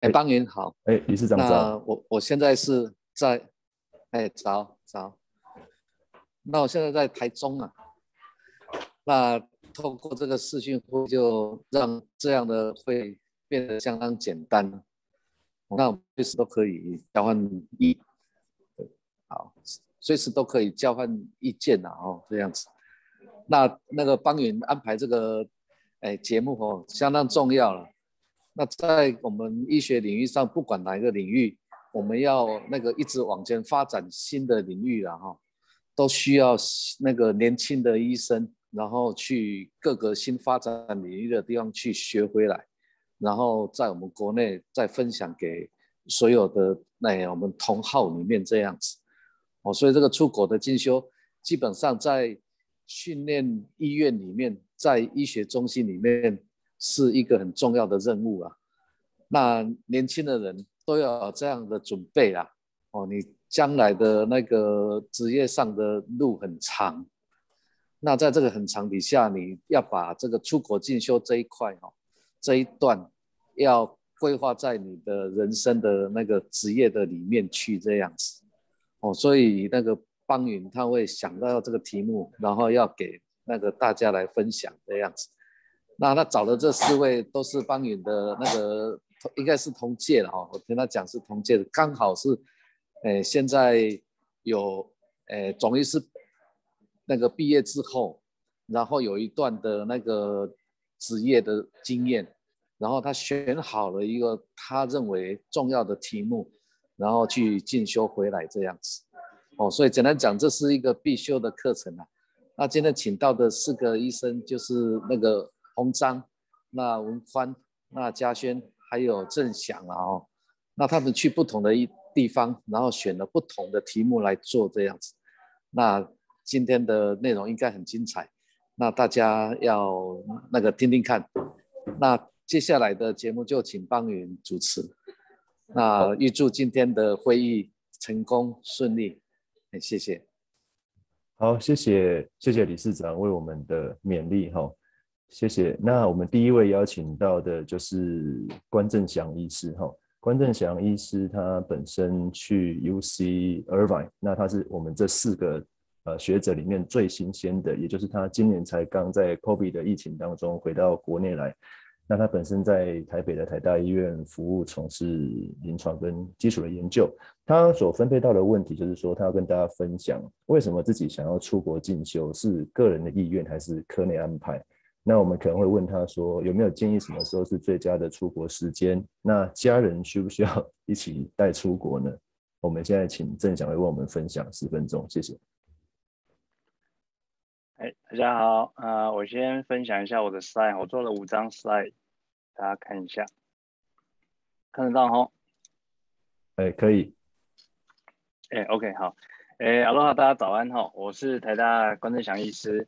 哎，邦云好，哎，理事长早。那我我现在是在，哎，早早。那我现在在台中啊。那透过这个视讯会，就让这样的会变得相当简单。那随时都可以交换意，好，随时都可以交换意见呐，哦，这样子。那那个邦云安排这个，哎，节目哦，相当重要了。那在我们医学领域上，不管哪一个领域，我们要那个一直往前发展新的领域了哈，都需要那个年轻的医生，然后去各个新发展领域的地方去学回来，然后在我们国内再分享给所有的那我们同号里面这样子哦，所以这个出国的进修，基本上在训练医院里面，在医学中心里面。是一个很重要的任务啊！那年轻的人都要有这样的准备啦。哦，你将来的那个职业上的路很长，那在这个很长底下，你要把这个出国进修这一块哈，这一段要规划在你的人生的那个职业的里面去这样子。哦，所以那个邦云他会想到这个题目，然后要给那个大家来分享这样子。那他找的这四位都是邦允的那个，应该是同届的哈。我听他讲是同届的，刚好是，诶，现在有诶总医师那个毕业之后，然后有一段的那个职业的经验，然后他选好了一个他认为重要的题目，然后去进修回来这样子。哦，所以简单讲，这是一个必修的课程啊。那今天请到的四个医生就是那个。洪章、那文宽、那嘉轩，还有郑祥啊哦，那他们去不同的一地方，然后选了不同的题目来做这样子。那今天的内容应该很精彩，那大家要那个听听看。那接下来的节目就请邦云主持。那预祝今天的会议成功顺利，谢谢。好，谢谢谢谢理事长为我们的勉励哈。谢谢。那我们第一位邀请到的就是关正祥医师哈。关正祥医师他本身去 U C Irvine，那他是我们这四个呃学者里面最新鲜的，也就是他今年才刚在 COVID 的疫情当中回到国内来。那他本身在台北的台大医院服务，从事临床跟基础的研究。他所分配到的问题就是说，他要跟大家分享为什么自己想要出国进修，是个人的意愿还是科内安排？那我们可能会问他说，有没有建议什么时候是最佳的出国时间？那家人需不需要 一起带出国呢？我们现在请郑祥来为我们分享十分钟，谢谢。哎，大家好，啊，我先分享一下我的 slide，我做了五张 slide，大家看一下，看得到哈？哎，可以。哎，OK，好。哎哈喽，大家早安哈，我是台大关正祥医师。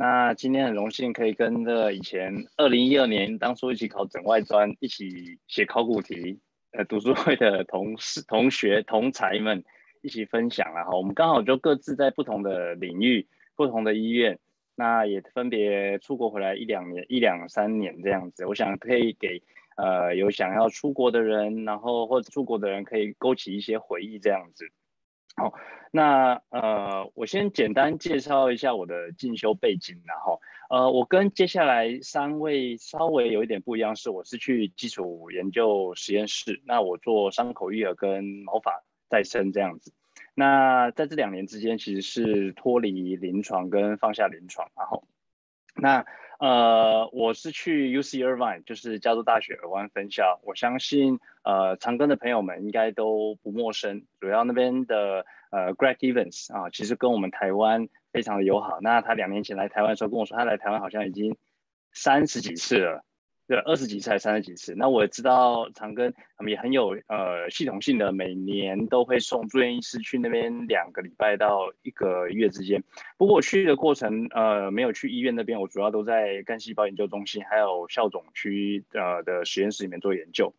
那今天很荣幸可以跟这以前二零一二年当初一起考整外专、一起写考古题呃读书会的同事、同学、同才们一起分享了哈。我们刚好就各自在不同的领域、不同的医院，那也分别出国回来一两年、一两三年这样子。我想可以给呃有想要出国的人，然后或者出国的人可以勾起一些回忆这样子。好，那呃，我先简单介绍一下我的进修背景，然后呃，我跟接下来三位稍微有一点不一样，是我是去基础研究实验室，那我做伤口愈合跟毛发再生这样子。那在这两年之间，其实是脱离临床跟放下临床，然后那呃，我是去 U C Irvine，就是加州大学尔湾分校，我相信。呃，长庚的朋友们应该都不陌生，主要那边的呃 Greg Evans 啊，其实跟我们台湾非常的友好。那他两年前来台湾的时候跟我说，他来台湾好像已经三十几次了，对，二十几次还是三十几次。那我知道长庚他们也很有呃系统性的，每年都会送住院医师去那边两个礼拜到一个月之间。不过我去的过程呃没有去医院那边，我主要都在干细胞研究中心还有校总区呃的实验室里面做研究。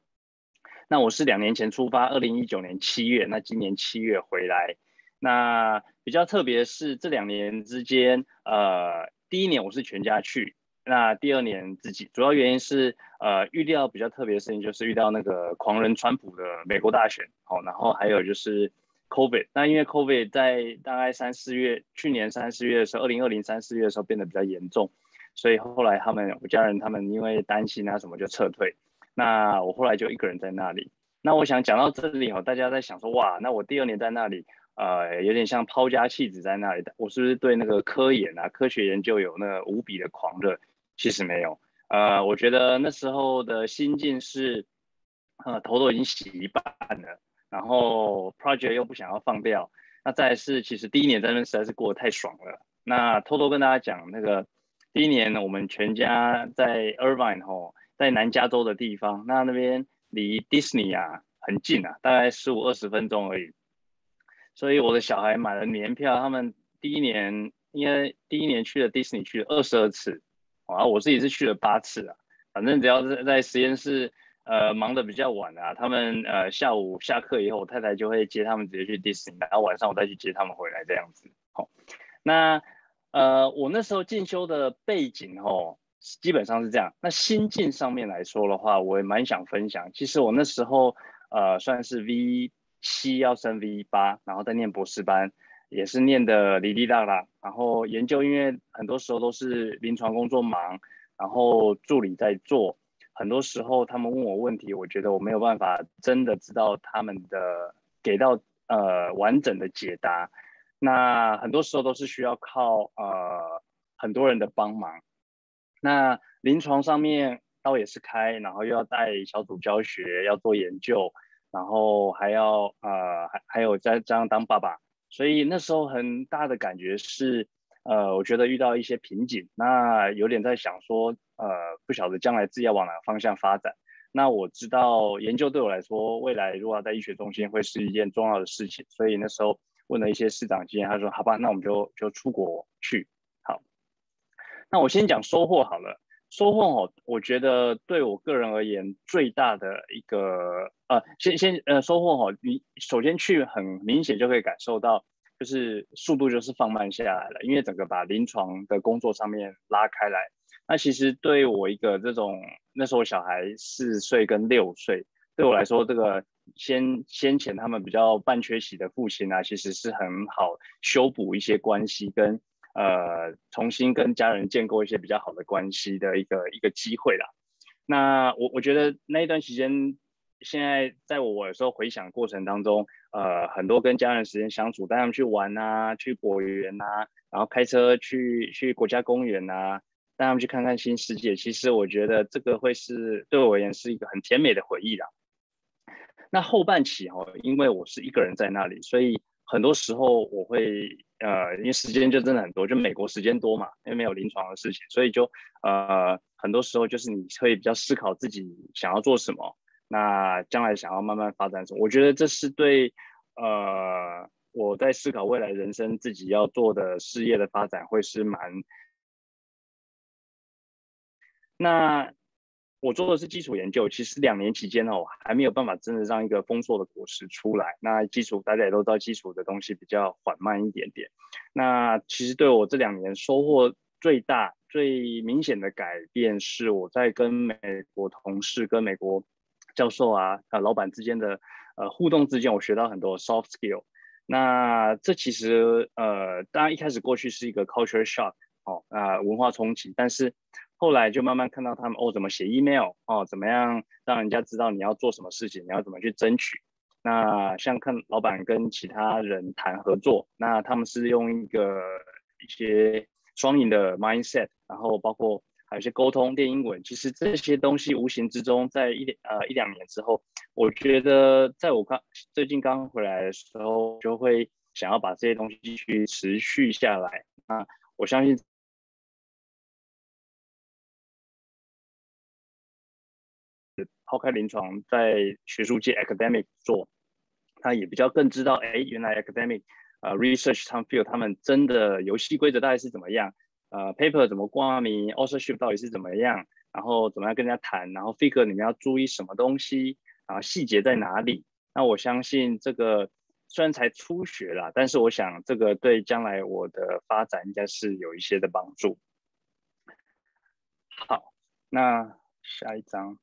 那我是两年前出发，二零一九年七月，那今年七月回来。那比较特别是这两年之间，呃，第一年我是全家去，那第二年自己，主要原因是呃遇到比较特别的事情，就是遇到那个狂人川普的美国大选，好，然后还有就是 COVID。那因为 COVID 在大概三四月，去年三四月的时候，二零二零三四月的时候变得比较严重，所以后来他们我家人他们因为担心啊什么就撤退。那我后来就一个人在那里。那我想讲到这里哦，大家在想说哇，那我第二年在那里。呃，有点像抛家弃子在那里，我是不是对那个科研啊、科学研究有那个无比的狂热？其实没有。呃，我觉得那时候的心境是，呃，头都已经洗一半了，然后 project 又不想要放掉。那再是，其实第一年在那边实在是过得太爽了。那偷偷跟大家讲，那个第一年我们全家在 Irvine 吼，在南加州的地方，那那边离 Disney 啊很近啊，大概十五二十分钟而已。所以我的小孩买了年票，他们第一年因为第一年去了迪士尼去了二十二次，啊，我自己是去了八次啊。反正只要是在实验室，呃，忙的比较晚啊，他们呃下午下课以后，我太太就会接他们直接去迪士尼，然后晚上我再去接他们回来这样子。好，那呃我那时候进修的背景哦，基本上是这样。那心境上面来说的话，我也蛮想分享。其实我那时候呃算是 V。七要升 V 八，然后在念博士班，也是念的哩哩啦啦。然后研究，因为很多时候都是临床工作忙，然后助理在做，很多时候他们问我问题，我觉得我没有办法真的知道他们的给到呃完整的解答。那很多时候都是需要靠呃很多人的帮忙。那临床上面刀也是开，然后又要带小组教学，要做研究。然后还要呃还还有在这样当爸爸，所以那时候很大的感觉是，呃，我觉得遇到一些瓶颈，那有点在想说，呃，不晓得将来自己要往哪个方向发展。那我知道研究对我来说，未来如果要在医学中心会是一件重要的事情，所以那时候问了一些市长经验，他说好吧，那我们就就出国去。那我先讲收获好了。收获哦，我觉得对我个人而言最大的一个呃，先先呃收获哦，你首先去很明显就可以感受到，就是速度就是放慢下来了，因为整个把临床的工作上面拉开来。那其实对我一个这种那时候小孩四岁跟六岁，对我来说这个先先前他们比较半缺席的父亲啊，其实是很好修补一些关系跟。呃，重新跟家人建构一些比较好的关系的一个一个机会啦。那我我觉得那一段时间，现在在我有时候回想过程当中，呃，很多跟家人时间相处，带他们去玩啊，去果园啊，然后开车去去国家公园啊，带他们去看看新世界。其实我觉得这个会是对我而言是一个很甜美的回忆啦。那后半期哈，因为我是一个人在那里，所以很多时候我会。呃，因为时间就真的很多，就美国时间多嘛，因为没有临床的事情，所以就呃很多时候就是你会比较思考自己想要做什么，那将来想要慢慢发展什么，我觉得这是对呃我在思考未来人生自己要做的事业的发展会是蛮那。我做的是基础研究，其实两年期间哦，还没有办法真的让一个丰硕的果实出来。那基础大家也都知道，基础的东西比较缓慢一点点。那其实对我这两年收获最大、最明显的改变是，我在跟美国同事、跟美国教授啊、呃老板之间的呃互动之间，我学到很多 soft skill。那这其实呃，当然一开始过去是一个 culture shock 哦，啊文化冲击，但是。后来就慢慢看到他们哦，怎么写 email 哦，怎么样让人家知道你要做什么事情，你要怎么去争取。那像看老板跟其他人谈合作，那他们是用一个一些双赢的 mindset，然后包括还有一些沟通练英文。其实这些东西无形之中，在一呃一两年之后，我觉得在我刚最近刚回来的时候，就会想要把这些东西去持续下来。那我相信。抛开临床，在学术界 academic 做，他也比较更知道，哎，原来 academic 呃 research time field 他们真的游戏规则大概是怎么样，呃 paper 怎么挂名，authorship 到底是怎么样，然后怎么样跟人家谈，然后 figure 你们要注意什么东西，然后细节在哪里？那我相信这个虽然才初学啦，但是我想这个对将来我的发展应该是有一些的帮助。好，那下一张，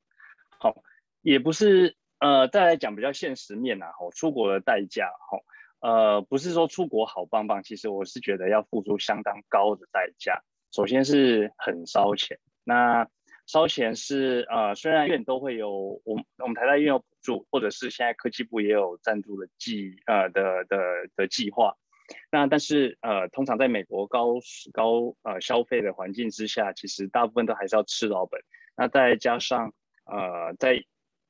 好，也不是呃，再来讲比较现实面呐，吼，出国的代价，吼，呃，不是说出国好棒棒，其实我是觉得要付出相当高的代价。首先是很烧钱，那烧钱是呃，虽然院都会有，我我们台大医院有补助，或者是现在科技部也有赞助的计呃的的的计划。那但是呃，通常在美国高高呃消费的环境之下，其实大部分都还是要吃老本。那再加上呃，在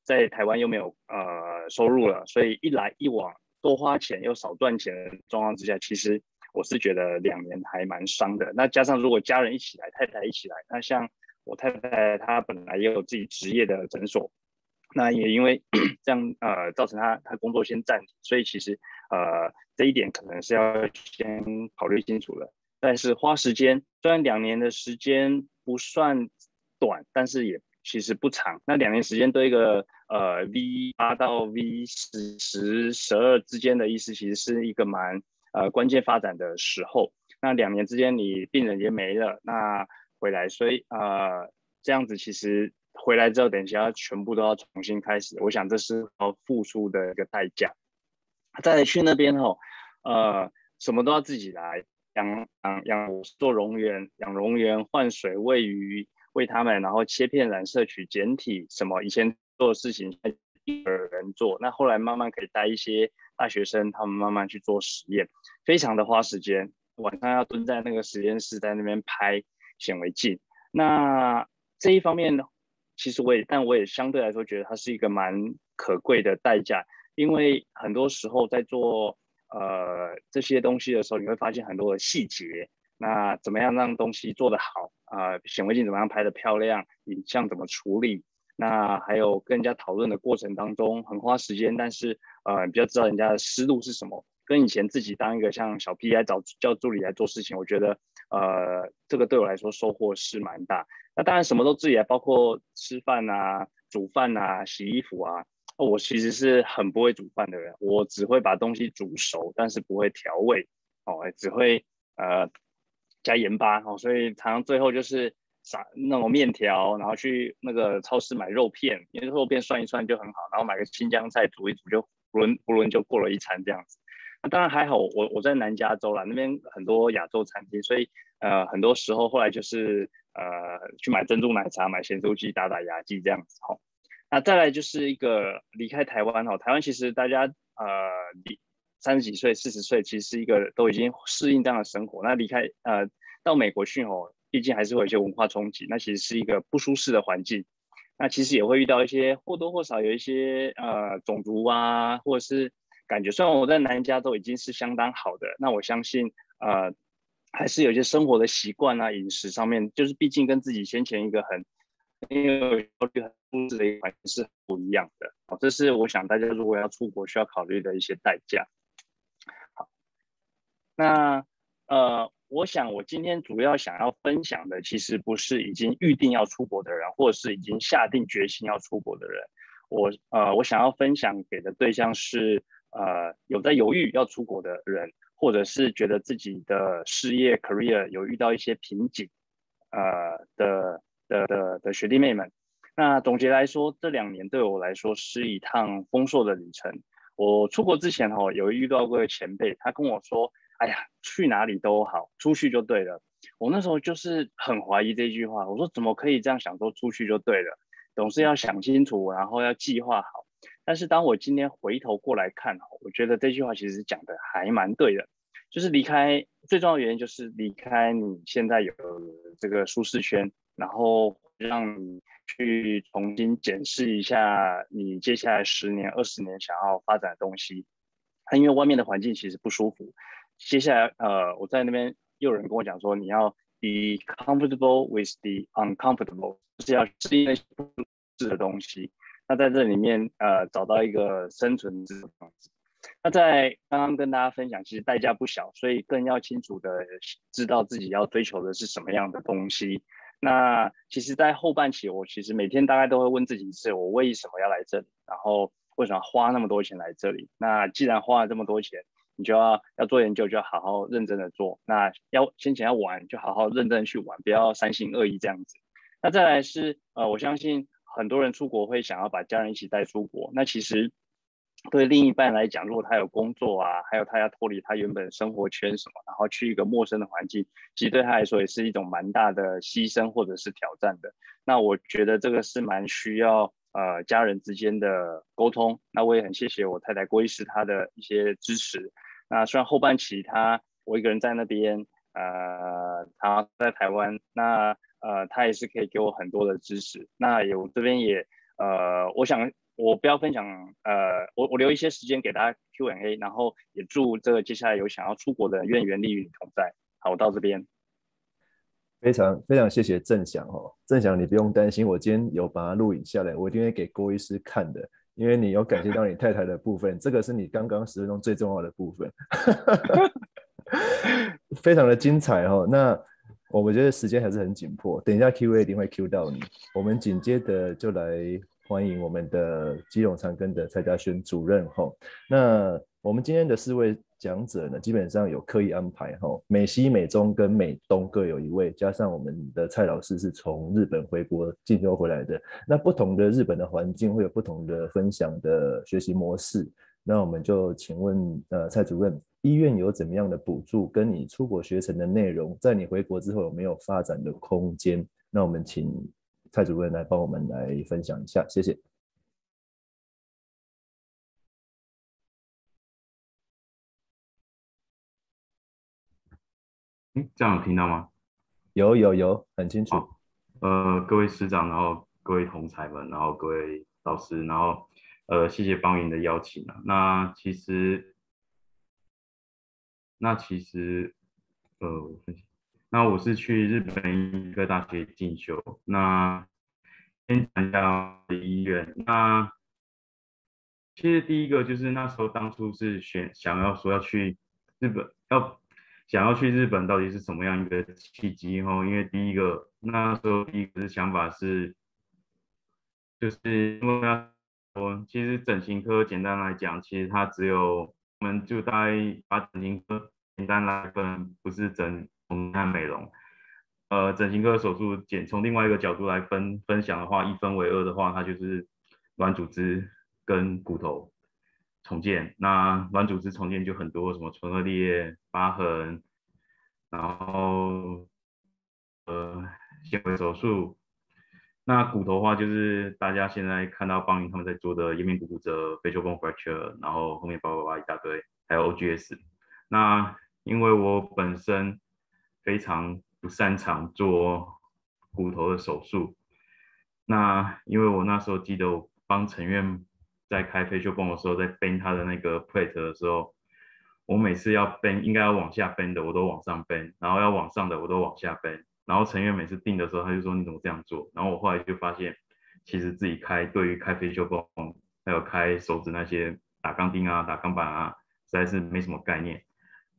在台湾又没有呃收入了，所以一来一往多花钱又少赚钱的状况之下，其实我是觉得两年还蛮伤的。那加上如果家人一起来，太太一起来，那像我太太她本来也有自己职业的诊所，那也因为 这样呃造成她她工作先暂停，所以其实呃。这一点可能是要先考虑清楚的，但是花时间，虽然两年的时间不算短，但是也其实不长。那两年时间对一个呃 V 八到 V 十十十二之间的意思，其实是一个蛮呃关键发展的时候。那两年之间你病人也没了，那回来，所以呃这样子其实回来之后，等一下全部都要重新开始。我想这是要付出的一个代价。再去那边吼，呃，什么都要自己来养养养，做蝾螈，养蝾螈，换水，喂鱼，喂他们，然后切片、染色、取简体，什么以前做的事情，一个人做。那后来慢慢可以带一些大学生，他们慢慢去做实验，非常的花时间，晚上要蹲在那个实验室，在那边拍显微镜。那这一方面呢，其实我也，但我也相对来说觉得它是一个蛮可贵的代价。因为很多时候在做呃这些东西的时候，你会发现很多的细节。那怎么样让东西做得好啊？显微镜怎么样拍得漂亮？影像怎么处理？那还有跟人家讨论的过程当中，很花时间，但是呃比较知道人家的思路是什么。跟以前自己当一个像小 P 来找叫助理来做事情，我觉得呃这个对我来说收获是蛮大。那当然什么都自己来，包括吃饭啊、煮饭啊、洗衣服啊。我其实是很不会煮饭的人，我只会把东西煮熟，但是不会调味，哦，只会呃加盐巴，哦，所以常常最后就是撒那种面条，然后去那个超市买肉片，因为肉片涮一涮就很好，然后买个青江菜煮一煮就轮不轮就过了一餐这样子。那当然还好，我我在南加州啦，那边很多亚洲餐厅，所以呃很多时候后来就是呃去买珍珠奶茶，买咸酥鸡打打牙祭这样子，哈。那再来就是一个离开台湾哈，台湾其实大家呃离三十几岁、四十岁，其实是一个都已经适应这样的生活。那离开呃到美国去哦，毕竟还是会有一些文化冲击，那其实是一个不舒适的环境。那其实也会遇到一些或多或少有一些呃种族啊，或者是感觉。虽然我在南加州已经是相当好的，那我相信呃还是有一些生活的习惯啊、饮食上面，就是毕竟跟自己先前一个很。因为焦虑很舒适的一环境是不一样的，好，这是我想大家如果要出国需要考虑的一些代价。那呃，我想我今天主要想要分享的，其实不是已经预定要出国的人，或者是已经下定决心要出国的人，我呃，我想要分享给的对象是呃有在犹豫要出国的人，或者是觉得自己的事业 career 有遇到一些瓶颈，呃的。的的的学弟妹们，那总结来说，这两年对我来说是一趟丰硕的旅程。我出国之前哈，有遇到过前辈，他跟我说：“哎呀，去哪里都好，出去就对了。”我那时候就是很怀疑这句话，我说：“怎么可以这样想？说出去就对了，总是要想清楚，然后要计划好。”但是当我今天回头过来看，我觉得这句话其实讲的还蛮对的，就是离开最重要的原因就是离开你现在有这个舒适圈。然后让你去重新检视一下你接下来十年、二十年想要发展的东西。因为外面的环境其实不舒服。接下来，呃，我在那边又有人跟我讲说，你要 be comfortable with the uncomfortable，是要适应那些不舒适的东西。那在这里面，呃，找到一个生存之方式。那在刚刚跟大家分享，其实代价不小，所以更要清楚的知道自己要追求的是什么样的东西。那其实，在后半期，我其实每天大概都会问自己一次：我为什么要来这里？然后为什么花那么多钱来这里？那既然花了这么多钱，你就要要做研究，就要好好认真的做。那要先前要玩，就好好认真去玩，不要三心二意这样子。那再来是呃，我相信很多人出国会想要把家人一起带出国。那其实对另一半来讲，如果他有工作啊，还有他要脱离他原本生活圈什么，然后去一个陌生的环境，其实对他来说也是一种蛮大的牺牲或者是挑战的。那我觉得这个是蛮需要呃家人之间的沟通。那我也很谢谢我太太郭医师她的一些支持。那虽然后半期他我一个人在那边，呃，他在台湾，那。呃，他也是可以给我很多的支持。那有这边也，呃，我想我不要分享，呃，我我留一些时间给大家 Q&A，然后也祝这个接下来有想要出国的愿原力与你同在。好，我到这边。非常非常谢谢郑翔哦，郑翔你不用担心，我今天有把它录影下来，我一定会给郭医师看的，因为你有感谢到你太太的部分，这个是你刚刚十分钟最重要的部分，非常的精彩哦。那。我们觉得时间还是很紧迫，等一下 Q A 一定会 Q 到你。我们紧接着就来欢迎我们的基隆长庚的蔡家轩主任哈。那我们今天的四位讲者呢，基本上有刻意安排哈，美西、美中跟美东各有一位，加上我们的蔡老师是从日本回国进修回来的。那不同的日本的环境会有不同的分享的学习模式。那我们就请问呃蔡主任。医院有怎么样的补助？跟你出国学成的内容，在你回国之后有没有发展的空间？那我们请蔡主任来帮我们来分享一下，谢谢。嗯，这样有听到吗？有有有，很清楚。呃，各位师长，然后各位同才们，然后各位老师，然后呃，谢谢方云的邀请啊。那其实。那其实，呃，我分享，那我是去日本医科大学进修。那先讲一下医院。那其实第一个就是那时候当初是选想要说要去日本，要想要去日本到底是什么样一个契机？哈，因为第一个那时候第一个想法是，就是因为说其实整形科简单来讲，其实它只有。我们就大概把整形科简单来分，不是整容和美容。呃，整形科手术简从另外一个角度来分分享的话，一分为二的话，它就是软组织跟骨头重建。那软组织重建就很多，什么唇腭裂、疤痕，然后呃纤维手术。那骨头的话，就是大家现在看到邦云他们在做的颜面骨骨折、facial bone fracture，然后后面叭叭叭一大堆，还有 OGS。那因为我本身非常不擅长做骨头的手术，那因为我那时候记得我帮陈院在开 facial bone 的时候，在扳他的那个 plate 的时候，我每次要扳应该要往下扳的，我都往上扳然后要往上的我都往下扳。然后陈月每次定的时候，他就说你怎么这样做？然后我后来就发现，其实自己开对于开飞修泵，还有开手指那些打钢钉啊、打钢板啊，实在是没什么概念。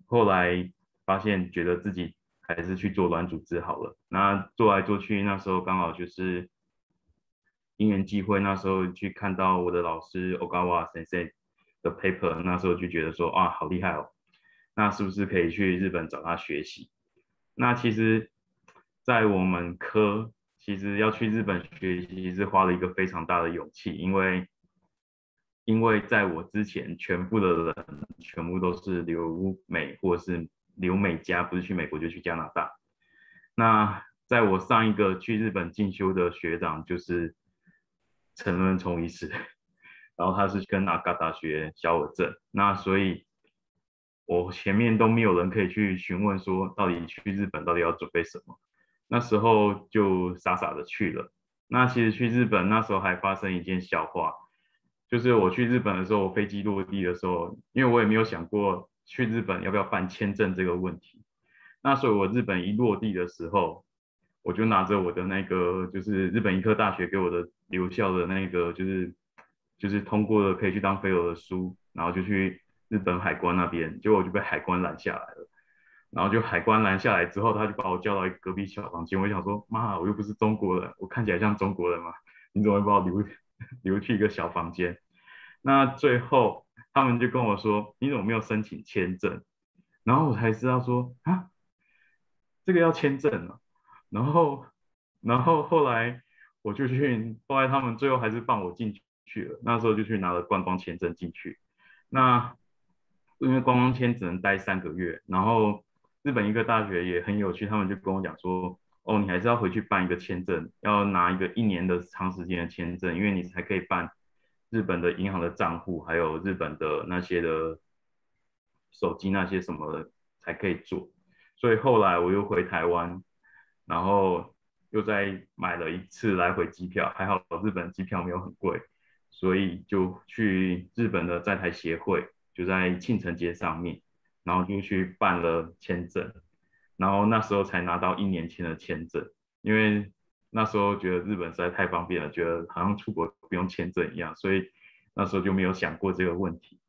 后来发现，觉得自己还是去做软组织好了。那做来做去，那时候刚好就是因缘际会，那时候去看到我的老师 Ogawa Sensei 的 paper，那时候就觉得说啊，好厉害哦！那是不是可以去日本找他学习？那其实。在我们科，其实要去日本学习是花了一个非常大的勇气，因为，因为在我之前，全部的人全部都是留美或者是留美加，不是去美国就去加拿大。那在我上一个去日本进修的学长就是陈润聪医师，然后他是跟阿嘎大学小我证，那所以，我前面都没有人可以去询问说，到底去日本到底要准备什么。那时候就傻傻的去了。那其实去日本那时候还发生一件笑话，就是我去日本的时候，我飞机落地的时候，因为我也没有想过去日本要不要办签证这个问题。那所以我日本一落地的时候，我就拿着我的那个就是日本医科大学给我的留校的那个就是就是通过了可以去当飞友的书，然后就去日本海关那边，结果就被海关拦下来了。然后就海关拦下来之后，他就把我叫到一个隔壁小房间。我想说，妈，我又不是中国人，我看起来像中国人吗？你怎么会把我留 留去一个小房间？那最后他们就跟我说，你怎么没有申请签证？然后我才知道说，啊，这个要签证啊。然后然后后来我就去，后来他们最后还是放我进去了。那时候就去拿了观光签证进去。那因为观光签只能待三个月，然后日本一个大学也很有趣，他们就跟我讲说，哦，你还是要回去办一个签证，要拿一个一年的长时间的签证，因为你才可以办日本的银行的账户，还有日本的那些的手机那些什么的才可以做。所以后来我又回台湾，然后又再买了一次来回机票，还好日本机票没有很贵，所以就去日本的在台协会，就在庆城街上面，然后就去办了签证，然后那时候才拿到一年前的签证，因为那时候觉得日本实在太方便了，觉得好像出国不用签证一样，所以那时候就没有想过这个问题。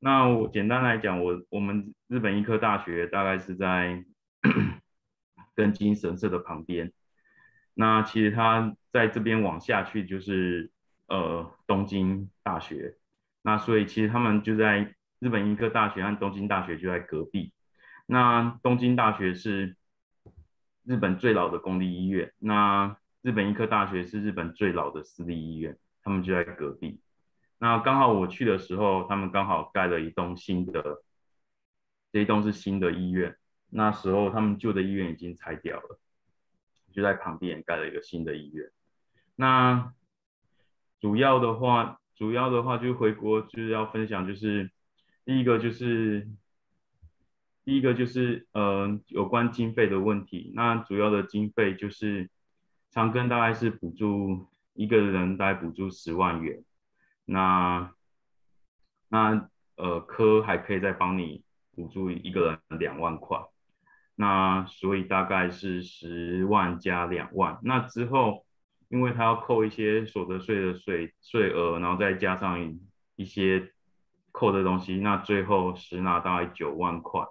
那我简单来讲，我我们日本医科大学大概是在。跟金神社的旁边，那其实他在这边往下去就是呃东京大学，那所以其实他们就在日本医科大学和东京大学就在隔壁。那东京大学是日本最老的公立医院，那日本医科大学是日本最老的私立医院，他们就在隔壁。那刚好我去的时候，他们刚好盖了一栋新的，这一栋是新的医院。那时候他们旧的医院已经拆掉了，就在旁边盖了一个新的医院。那主要的话，主要的话就回国就是要分享，就是第一个就是第一个就是呃有关经费的问题。那主要的经费就是长庚大概是补助一个人大概补助十万元，那那呃科还可以再帮你补助一个人两万块。那所以大概是十万加两万，那之后，因为他要扣一些所得税的税税额，然后再加上一些扣的东西，那最后实拿大概九万块。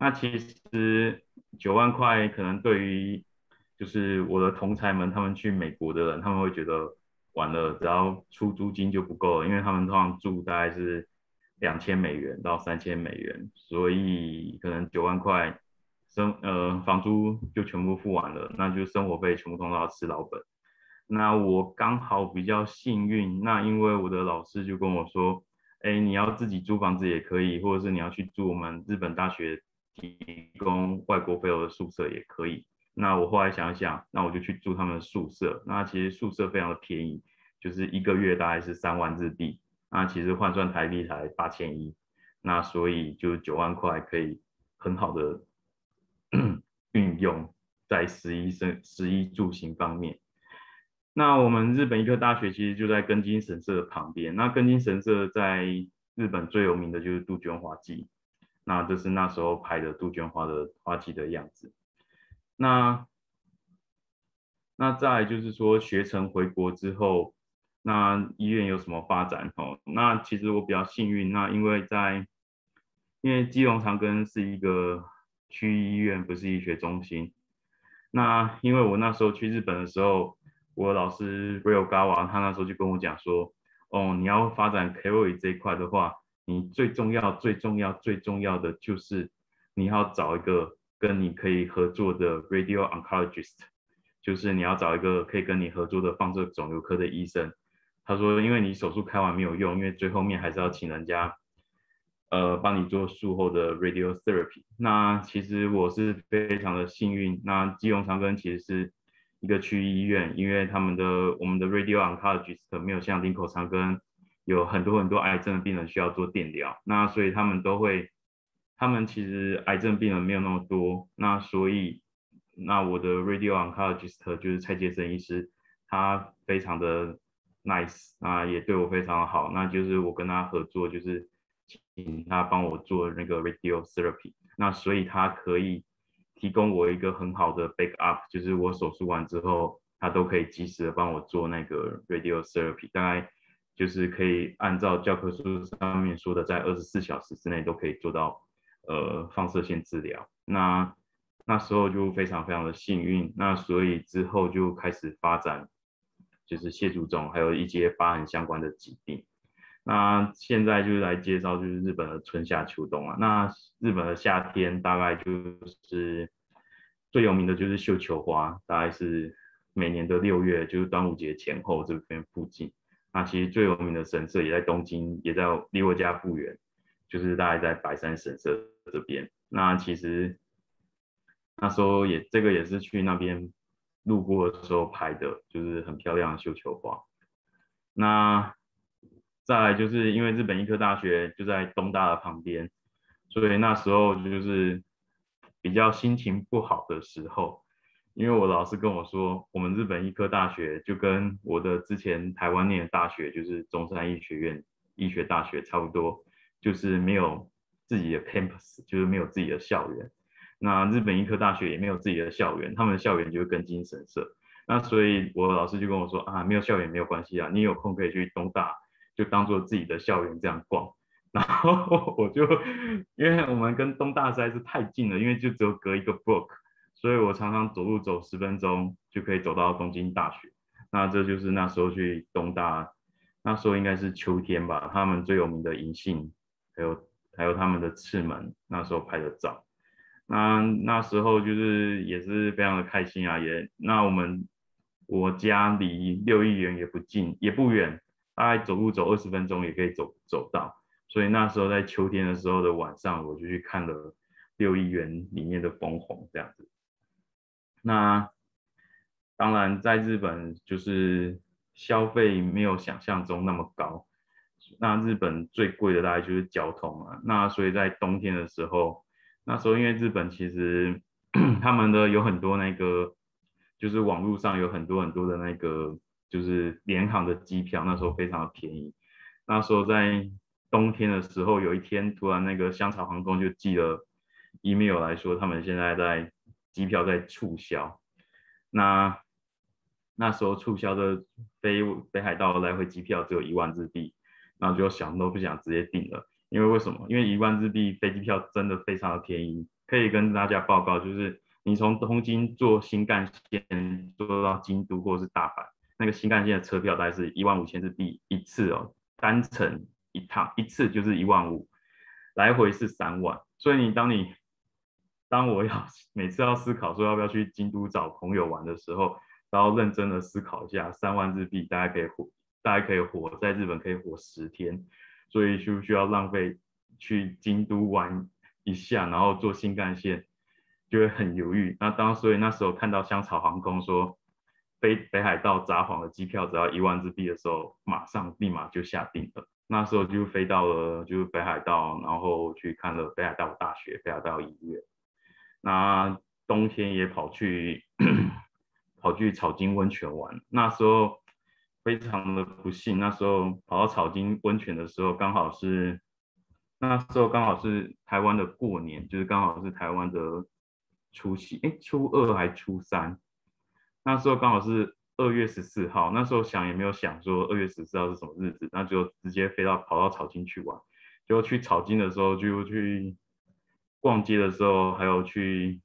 那其实九万块可能对于就是我的同才们，他们去美国的人，他们会觉得完了，只要出租金就不够了，因为他们通常住大概是两千美元到三千美元，所以可能九万块。生呃房租就全部付完了，那就生活费全部都要吃老本。那我刚好比较幸运，那因为我的老师就跟我说，哎，你要自己租房子也可以，或者是你要去住我们日本大学提供外国朋友的宿舍也可以。那我后来想想，那我就去住他们的宿舍。那其实宿舍非常的便宜，就是一个月大概是三万日币，那其实换算台币才八千一，那所以就九万块可以很好的。运用在十一生十一住行方面。那我们日本医科大学其实就在根津神社的旁边。那根津神社在日本最有名的就是杜鹃花季。那这是那时候拍的杜鹃花的花季的样子。那那再就是说学成回国之后，那医院有什么发展？哦，那其实我比较幸运。那因为在因为基隆长庚是一个。区医院不是医学中心。那因为我那时候去日本的时候，我老师 Real Gawa 他那时候就跟我讲说，哦，你要发展 Carry 这一块的话，你最重要、最重要、最重要的就是你要找一个跟你可以合作的 Radio Oncologist，就是你要找一个可以跟你合作的放射肿瘤科的医生。他说，因为你手术开完没有用，因为最后面还是要请人家。呃，帮你做术后的 radiotherapy。那其实我是非常的幸运。那基隆长庚其实是一个区医院，因为他们的我们的 radio oncologist 没有像林口长庚有很多很多癌症的病人需要做电疗。那所以他们都会，他们其实癌症病人没有那么多。那所以，那我的 radio oncologist 就是蔡杰生医师，他非常的 nice，啊，也对我非常好。那就是我跟他合作，就是。请他帮我做那个 radiotherapy，那所以他可以提供我一个很好的 backup，就是我手术完之后，他都可以及时的帮我做那个 radiotherapy，大概就是可以按照教科书上面说的，在二十四小时之内都可以做到呃放射线治疗。那那时候就非常非常的幸运，那所以之后就开始发展，就是血足肿还有一些疤痕相关的疾病。那现在就是来介绍，就是日本的春夏秋冬啊。那日本的夏天大概就是最有名的就是绣球花，大概是每年的六月，就是端午节前后这边附近。那其实最有名的神社也在东京，也在离我家不远，就是大概在白山神社这边。那其实那时候也这个也是去那边路过的时候拍的，就是很漂亮的绣球花。那再来就是因为日本医科大学就在东大的旁边，所以那时候就是比较心情不好的时候，因为我老师跟我说，我们日本医科大学就跟我的之前台湾念的大学，就是中山医学院医学大学差不多，就是没有自己的 campus，就是没有自己的校园。那日本医科大学也没有自己的校园，他们的校园就是跟精神社。那所以我老师就跟我说啊，没有校园没有关系啊，你有空可以去东大。就当做自己的校园这样逛，然后 我就因为我们跟东大实在是太近了，因为就只有隔一个 book，所以我常常走路走十分钟就可以走到东京大学。那这就是那时候去东大，那时候应该是秋天吧，他们最有名的银杏，还有还有他们的赤门，那时候拍的照。那那时候就是也是非常的开心啊，也那我们我家离六亿元也不近，也不远。大概走路走二十分钟也可以走走到，所以那时候在秋天的时候的晚上，我就去看了六亿元里面的枫红这样子。那当然在日本就是消费没有想象中那么高，那日本最贵的大概就是交通了。那所以在冬天的时候，那时候因为日本其实 他们的有很多那个，就是网络上有很多很多的那个。就是联航的机票，那时候非常的便宜。那时候在冬天的时候，有一天突然那个香草航空就寄了 email 来说，他们现在在机票在促销。那那时候促销的飞北海道来回机票只有一万日币，然后就想都不想直接订了，因为为什么？因为一万日币飞机票真的非常的便宜。可以跟大家报告，就是你从东京坐新干线坐到京都或是大阪。那个新干线的车票大概是一万五千日币一次哦，单程一趟一次就是一万五，来回是三万。所以你当你当我要 每次要思考说要不要去京都找朋友玩的时候，然后认真的思考一下，三万日币大概可以活，大概可以活在日本可以活十天，所以需不需要浪费去京都玩一下，然后坐新干线，就会很犹豫。那当所以那时候看到香草航空说。飞北海道札幌的机票只要一万日币的时候，马上立马就下定了。那时候就飞到了就是北海道，然后去看了北海道大学、北海道医院。那冬天也跑去 跑去草津温泉玩。那时候非常的不幸，那时候跑到草津温泉的时候，刚好是那时候刚好是台湾的过年，就是刚好是台湾的除夕，哎，初二还初三。那时候刚好是二月十四号，那时候想也没有想说二月十四号是什么日子，那就直接飞到跑到草津去玩。就去草津的时候，就去逛街的时候，还有去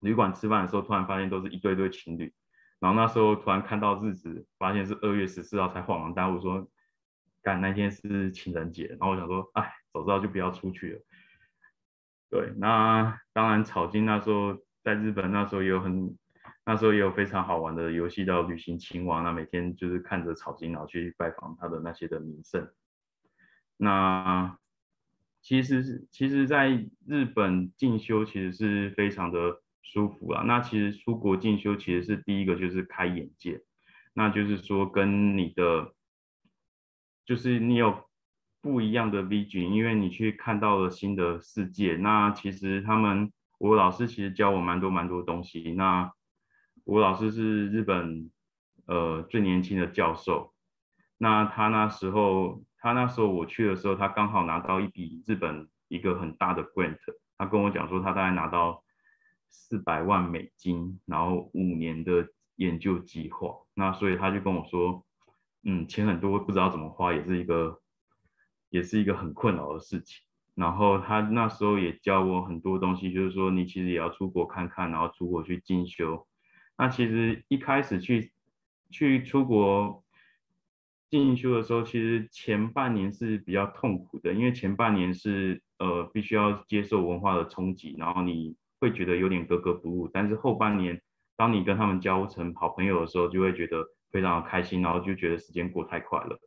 旅馆吃饭的时候，突然发现都是一对对情侣。然后那时候突然看到日子，发现是二月十四号，才恍然大悟说，赶那天是情人节。然后我想说，哎，早知道就不要出去了。对，那当然草津那时候在日本那时候也有很。那时候也有非常好玩的游戏叫旅行青蛙，那每天就是看着草金，然后去拜访他的那些的名胜。那其实是，其实在日本进修其实是非常的舒服啊。那其实出国进修其实是第一个就是开眼界，那就是说跟你的，就是你有不一样的 vision，因为你去看到了新的世界。那其实他们，我老师其实教我蛮多蛮多东西。那吴老师是日本，呃，最年轻的教授。那他那时候，他那时候我去的时候，他刚好拿到一笔日本一个很大的 grant。他跟我讲说，他大概拿到四百万美金，然后五年的研究计划。那所以他就跟我说，嗯，钱很多，不知道怎么花，也是一个，也是一个很困扰的事情。然后他那时候也教我很多东西，就是说你其实也要出国看看，然后出国去进修。那其实一开始去去出国进修的时候，其实前半年是比较痛苦的，因为前半年是呃必须要接受文化的冲击，然后你会觉得有点格格不入。但是后半年当你跟他们交成好朋友的时候，就会觉得非常的开心，然后就觉得时间过太快了。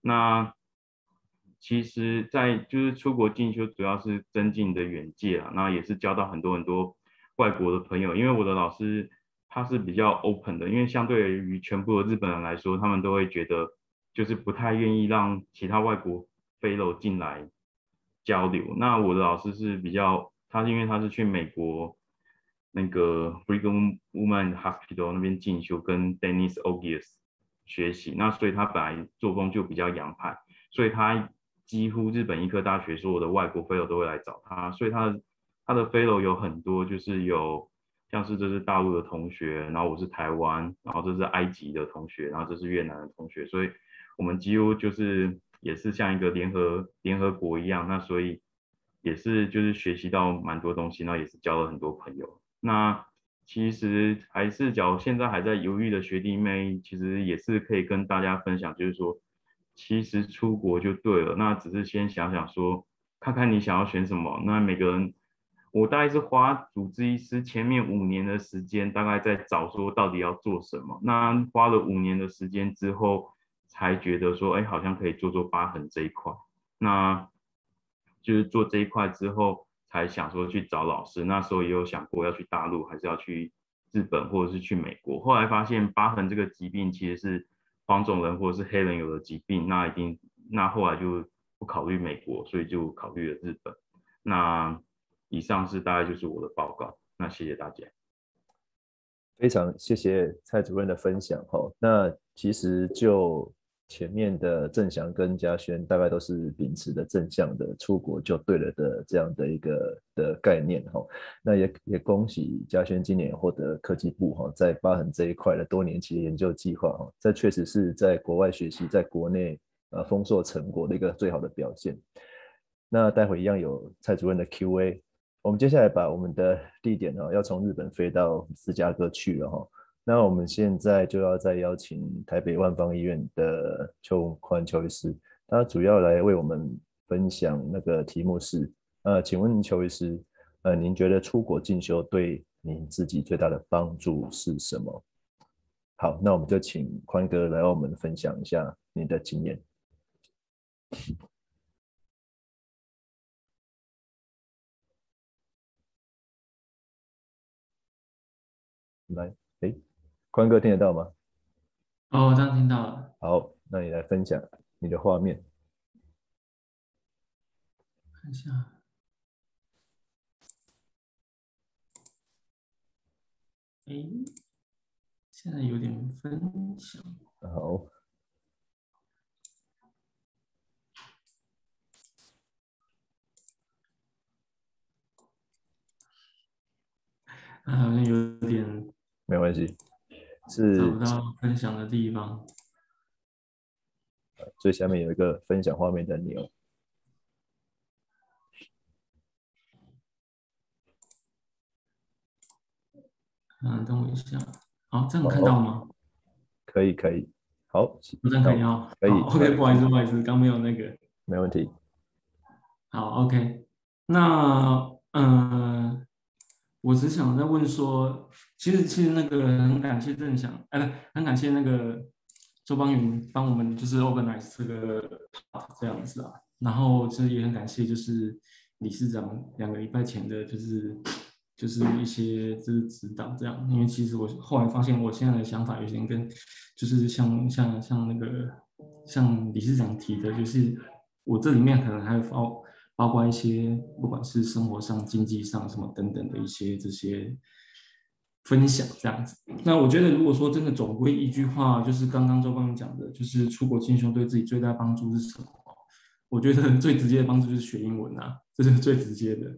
那其实，在就是出国进修，主要是增进你的眼界啊，那也是交到很多很多外国的朋友。因为我的老师他是比较 open 的，因为相对于全部的日本人来说，他们都会觉得就是不太愿意让其他外国 fellow 进来交流。那我的老师是比较，他是因为他是去美国。那个 Brigham Women Hospital 那边进修，跟 Dennis Ogius 学习，那所以他本来作风就比较洋派，所以他几乎日本医科大学所有的外国 fellow 都会来找他，所以他的他的 fellow 有很多，就是有像是这是大陆的同学，然后我是台湾，然后这是埃及的同学，然后这是越南的同学，所以我们几乎就是也是像一个联合联合国一样，那所以也是就是学习到蛮多东西，然后也是交了很多朋友。那其实还是，假如现在还在犹豫的学弟妹，其实也是可以跟大家分享，就是说，其实出国就对了。那只是先想想说，看看你想要选什么。那每个人，我大概是花主治医师前面五年的时间，大概在找说到底要做什么。那花了五年的时间之后，才觉得说，哎，好像可以做做疤痕这一块。那就是做这一块之后。才想说去找老师，那时候也有想过要去大陆，还是要去日本，或者是去美国。后来发现疤痕这个疾病其实是黄种人或者是黑人有的疾病，那一定那后来就不考虑美国，所以就考虑了日本。那以上是大概就是我的报告，那谢谢大家。非常谢谢蔡主任的分享哈。那其实就。前面的郑祥跟嘉轩大概都是秉持的正向的出国就对了的这样的一个的概念哈，那也也恭喜嘉轩今年获得科技部哈在疤痕这一块的多年期的研究计划哈，这确实是在国外学习在国内呃丰硕成果的一个最好的表现。那待会一样有蔡主任的 Q&A，我们接下来把我们的地点呢要从日本飞到芝加哥去了哈。那我们现在就要再邀请台北万方医院的邱宽邱医师，他主要来为我们分享那个题目是，呃，请问邱医师，呃，您觉得出国进修对您自己最大的帮助是什么？好，那我们就请宽哥来为我们分享一下你的经验。来，哎。宽哥听得到吗？哦，这样听到了。好，那你来分享你的画面。看一下。哎，现在有点分享。好。好像有点。没关系。是找不到分享的地方，最下面有一个分享画面的钮。嗯，等我一下。好，这样看到吗？可以，可以。好，这样可以哦。可以。OK，不好意思，不好意思，刚没有那个。没问题。好，OK。那，嗯。我只想再问说，其实其实那个很感谢郑翔，哎，不，很感谢那个周邦云帮我们就是 organize 这个这样子啊。然后其实也很感谢就是理事长两个礼拜前的就是就是一些就是指导这样。因为其实我后来发现我现在的想法有点跟就是像像像那个像理事长提的，就是我这里面可能还有包。包括一些不管是生活上、经济上什么等等的一些这些分享，这样子。那我觉得，如果说真的总归一句话，就是刚刚周帮你讲的，就是出国进修对自己最大帮助是什么？我觉得最直接的帮助就是学英文啊，这是最直接的，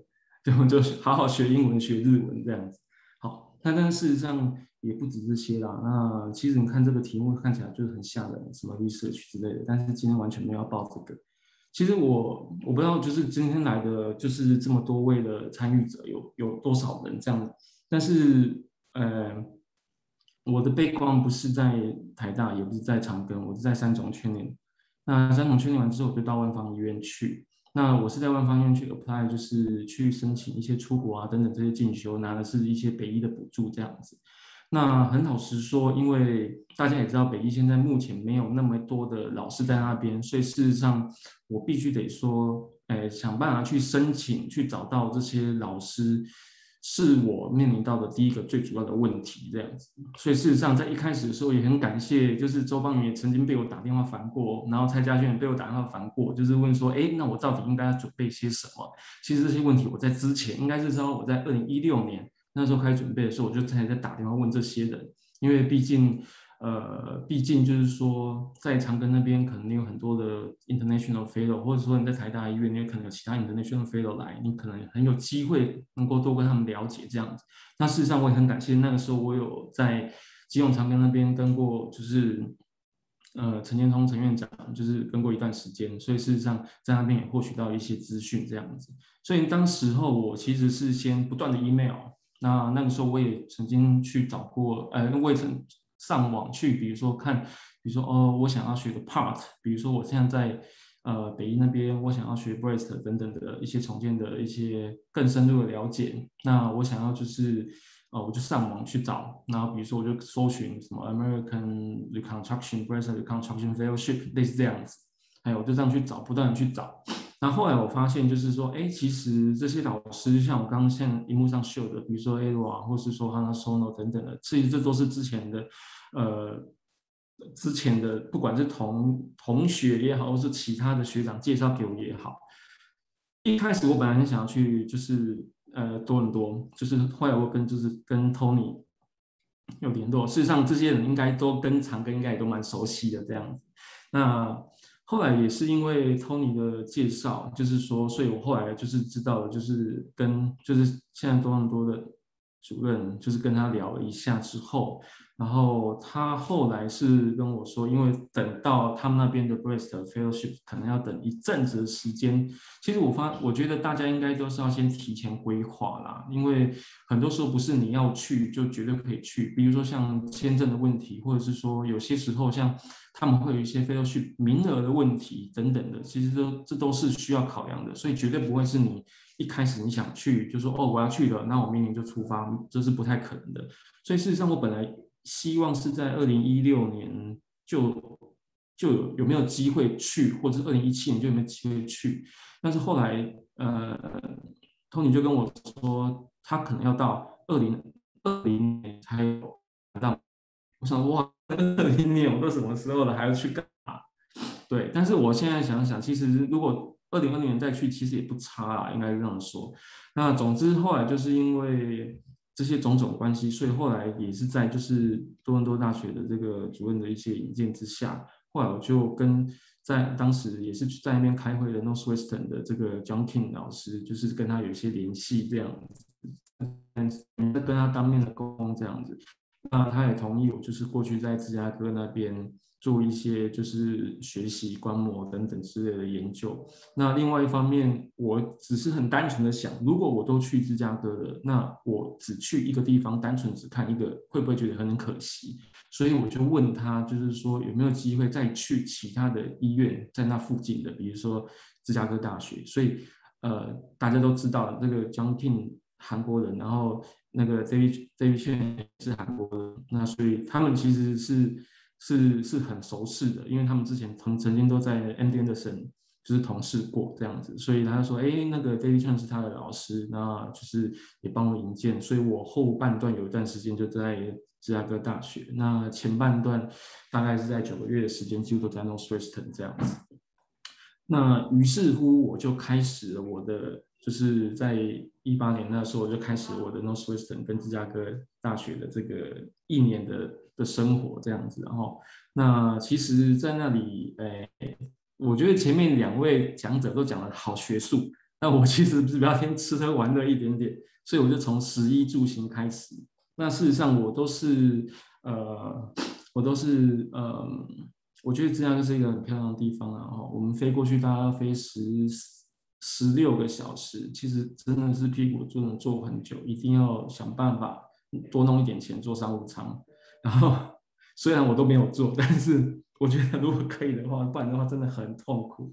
就就好好学英文、学日文这样子。好，那但事实上也不止这些啦。那其实你看这个题目看起来就是很吓人，什么 research 之类的，但是今天完全没有报这个。其实我我不知道，就是今天来的就是这么多位的参与者有有多少人这样，但是呃，我的背光不是在台大，也不是在长庚，我是在三种训练。那三种训练完之后，我就到万方医院去。那我是在万方医院去 apply，就是去申请一些出国啊等等这些进修，拿的是一些北医的补助这样子。那很老实说，因为大家也知道，北医现在目前没有那么多的老师在那边，所以事实上我必须得说，哎，想办法去申请，去找到这些老师。是我面临到的第一个最主要的问题，这样子。所以事实上，在一开始的时候也很感谢，就是周邦宇曾经被我打电话烦过，然后蔡家轩也被我打电话烦过，就是问说，哎，那我到底应该要准备些什么？其实这些问题我在之前，应该是说我在二零一六年那时候开始准备的时候，我就在在打电话问这些人，因为毕竟。呃，毕竟就是说，在长庚那边可能你有很多的 international fellow，或者说你在台大医院，你也可能有其他 international fellow 来，你可能很有机会能够多跟他们了解这样子。那事实上我也很感谢，那个时候我有在基隆长庚那边跟过，就是呃陈建通陈院长，就是跟过一段时间，所以事实上在那边也获取到一些资讯这样子。所以当时候我其实是先不断的 email，那那个时候我也曾经去找过，呃，我也曾。上网去，比如说看，比如说哦，我想要学的 part，比如说我现在在呃北医那边，我想要学 breast 等等的一些重建的一些更深入的了解。那我想要就是呃，我就上网去找，然后比如说我就搜寻什么 American Reconstruction breast Reconstruction Fellowship 类似这样子，还有就这样去找，不断的去找。然后后来我发现就是说，哎，其实这些老师像我刚刚现在荧幕上秀的，比如说 Elo 啊，或是说 Hana Sono 等等的，其实这都是之前的。呃，之前的不管是同同学也好，或是其他的学长介绍给我也好，一开始我本来很想要去，就是呃多伦多，就是后来我跟就是跟 Tony 有联络。事实上，这些人应该都跟长庚应该也都蛮熟悉的这样子。那后来也是因为 Tony 的介绍，就是说，所以我后来就是知道了，就是跟就是现在多伦多的主任，就是跟他聊了一下之后。然后他后来是跟我说，因为等到他们那边的 breast fellowship 可能要等一阵子的时间。其实我发，我觉得大家应该都是要先提前规划啦，因为很多时候不是你要去就绝对可以去。比如说像签证的问题，或者是说有些时候像他们会有一些 fellship 名额的问题等等的，其实都这都是需要考量的，所以绝对不会是你一开始你想去就说哦我要去了，那我明年就出发，这是不太可能的。所以事实上我本来。希望是在二零一六年就就有有没有机会去，或者是二零一七年就有没有机会去。但是后来，呃，Tony 就跟我说，他可能要到二零二零年才有到。我想，哇，二零年我都什么时候了，还要去干嘛？对，但是我现在想想，其实如果二零二零年再去，其实也不差啊，应该这样说。那总之后来就是因为。这些种种关系，所以后来也是在就是多伦多大学的这个主任的一些引荐之下，后来我就跟在当时也是在那边开会的 Northwestern 的这个 John King 老师，就是跟他有一些联系这样子，跟他当面的沟通这样子，那他也同意我就是过去在芝加哥那边。做一些就是学习观摩等等之类的研究。那另外一方面，我只是很单纯的想，如果我都去芝加哥了，那我只去一个地方，单纯只看一个，会不会觉得很可惜？所以我就问他，就是说有没有机会再去其他的医院，在那附近的，比如说芝加哥大学。所以呃，大家都知道这个 John King 韩国人，然后那个 David David Chen 是韩国人，那所以他们其实是。是是很熟识的，因为他们之前曾曾经都在 MD Anderson 就是同事过这样子，所以他说，哎，那个 David Chan 是他的老师，那就是也帮我引荐，所以我后半段有一段时间就在芝加哥大学，那前半段大概是在九个月的时间，几乎都在 Northwestern 这样子。那于是乎，我就开始了我的，就是在一八年那时候，我就开始我的 Northwestern 跟芝加哥大学的这个一年的。的生活这样子，然后那其实，在那里，诶，我觉得前面两位讲者都讲的好学术，那我其实是比较偏吃喝玩乐一点点，所以我就从食衣住行开始。那事实上，我都是，呃，我都是，呃，我觉得这样就是一个很漂亮的地方啊。哈，我们飞过去大概要飞十十六个小时，其实真的是屁股就能坐很久，一定要想办法多弄一点钱坐商务舱。然后虽然我都没有做，但是我觉得如果可以的话，不然的话真的很痛苦。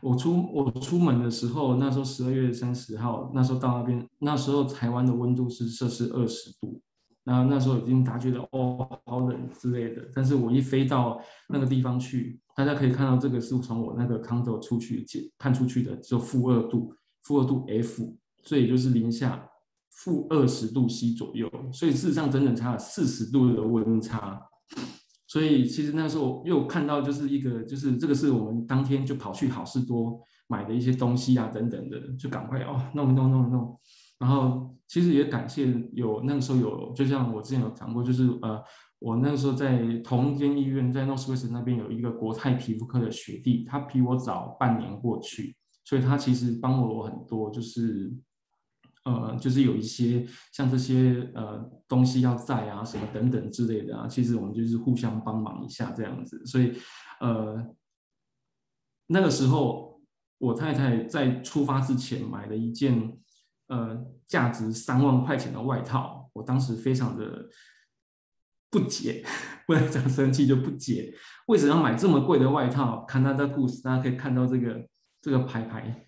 我出我出门的时候，那时候十二月三十号，那时候到那边，那时候台湾的温度是摄氏二十度，那然后那时候已经大家觉得哦好冷之类的，但是我一飞到那个地方去，大家可以看到这个是从我那个 condo 出去看出去的，就负二度，负二度 F，所以就是零下负二十度 C 左右，所以事实上整整差了四十度的温差。所以其实那时候又看到就是一个就是这个是我们当天就跑去好事多买的一些东西啊等等的，就赶快哦弄弄弄弄。然后其实也感谢有那个时候有，就像我之前有讲过，就是呃，我那个时候在同一间医院，在 Northwest 那边有一个国泰皮肤科的学弟，他比我早半年过去，所以他其实帮了我很多，就是呃，就是有一些像这些呃东西要在啊什么等等之类的啊，其实我们就是互相帮忙一下这样子，所以呃那个时候我太太在出发之前买了一件。呃，价值三万块钱的外套，我当时非常的不解，不能讲生气，就不解，为什么要买这么贵的外套？看他的故事，大家可以看到这个这个牌牌，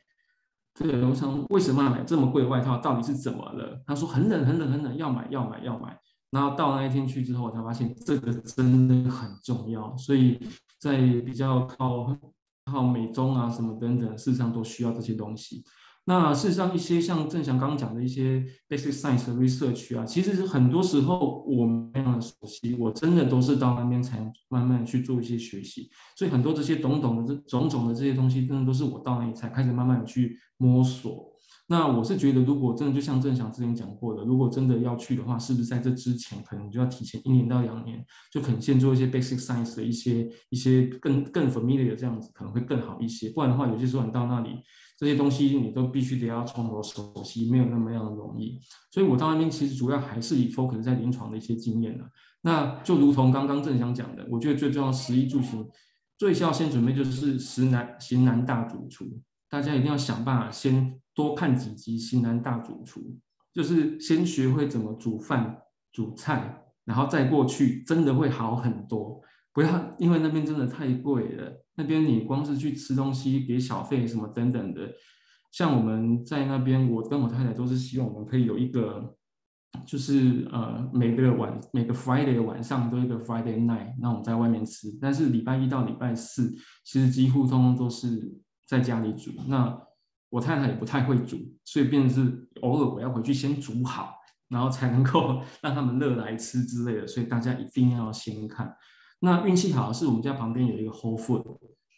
这个楼上为什么要买这么贵的外套？到底是怎么了？他说很冷，很冷，很冷，要买，要买，要买。然后到那一天去之后，我才发现这个真的很重要，所以在比较靠靠美中啊什么等等，事实上都需要这些东西。那事实上，一些像郑翔刚刚讲的一些 basic science research 啊，其实很多时候我没有熟悉，我真的都是到那边才慢慢去做一些学习。所以很多这些懂懂的这种种的这些东西，真的都是我到那里才开始慢慢去摸索。那我是觉得，如果真的就像郑翔之前讲过的，如果真的要去的话，是不是在这之前可能就要提前一年到两年，就可能先做一些 basic science 的一些一些更更 familiar 的这样子，可能会更好一些。不然的话，有些时候你到那里。这些东西你都必须得要从头熟悉，没有那么样的容易。所以我到那边其实主要还是以 focus 在临床的一些经验的。那就如同刚刚正想讲的，我觉得最重要食衣住行，最需要先准备就是食南行南大主厨。大家一定要想办法先多看几集型南大主厨，就是先学会怎么煮饭、煮菜，然后再过去，真的会好很多。不要因为那边真的太贵了。那边你光是去吃东西给小费什么等等的，像我们在那边，我跟我太太都是希望我们可以有一个，就是呃每个晚每个 Friday 的晚上都一个 Friday night，那我们在外面吃。但是礼拜一到礼拜四，其实几乎通通都是在家里煮。那我太太也不太会煮，所以变成是偶尔我要回去先煮好，然后才能够 让他们热来吃之类的。所以大家一定要先看。那运气好是我们家旁边有一个 Whole Food，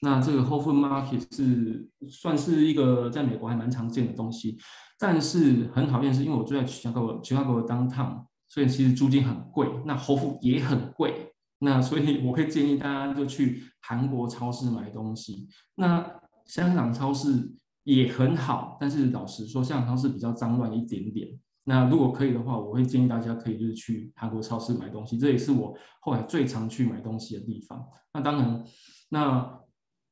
那这个 Whole Food Market 是算是一个在美国还蛮常见的东西，但是很讨厌是因为我住在芝加哥，芝加哥的 Downtown，所以其实租金很贵，那 Whole Food 也很贵，那所以我会建议大家就去韩国超市买东西。那香港超市也很好，但是老实说，香港超市比较脏乱一点点。那如果可以的话，我会建议大家可以就是去韩国超市买东西，这也是我后来最常去买东西的地方。那当然，那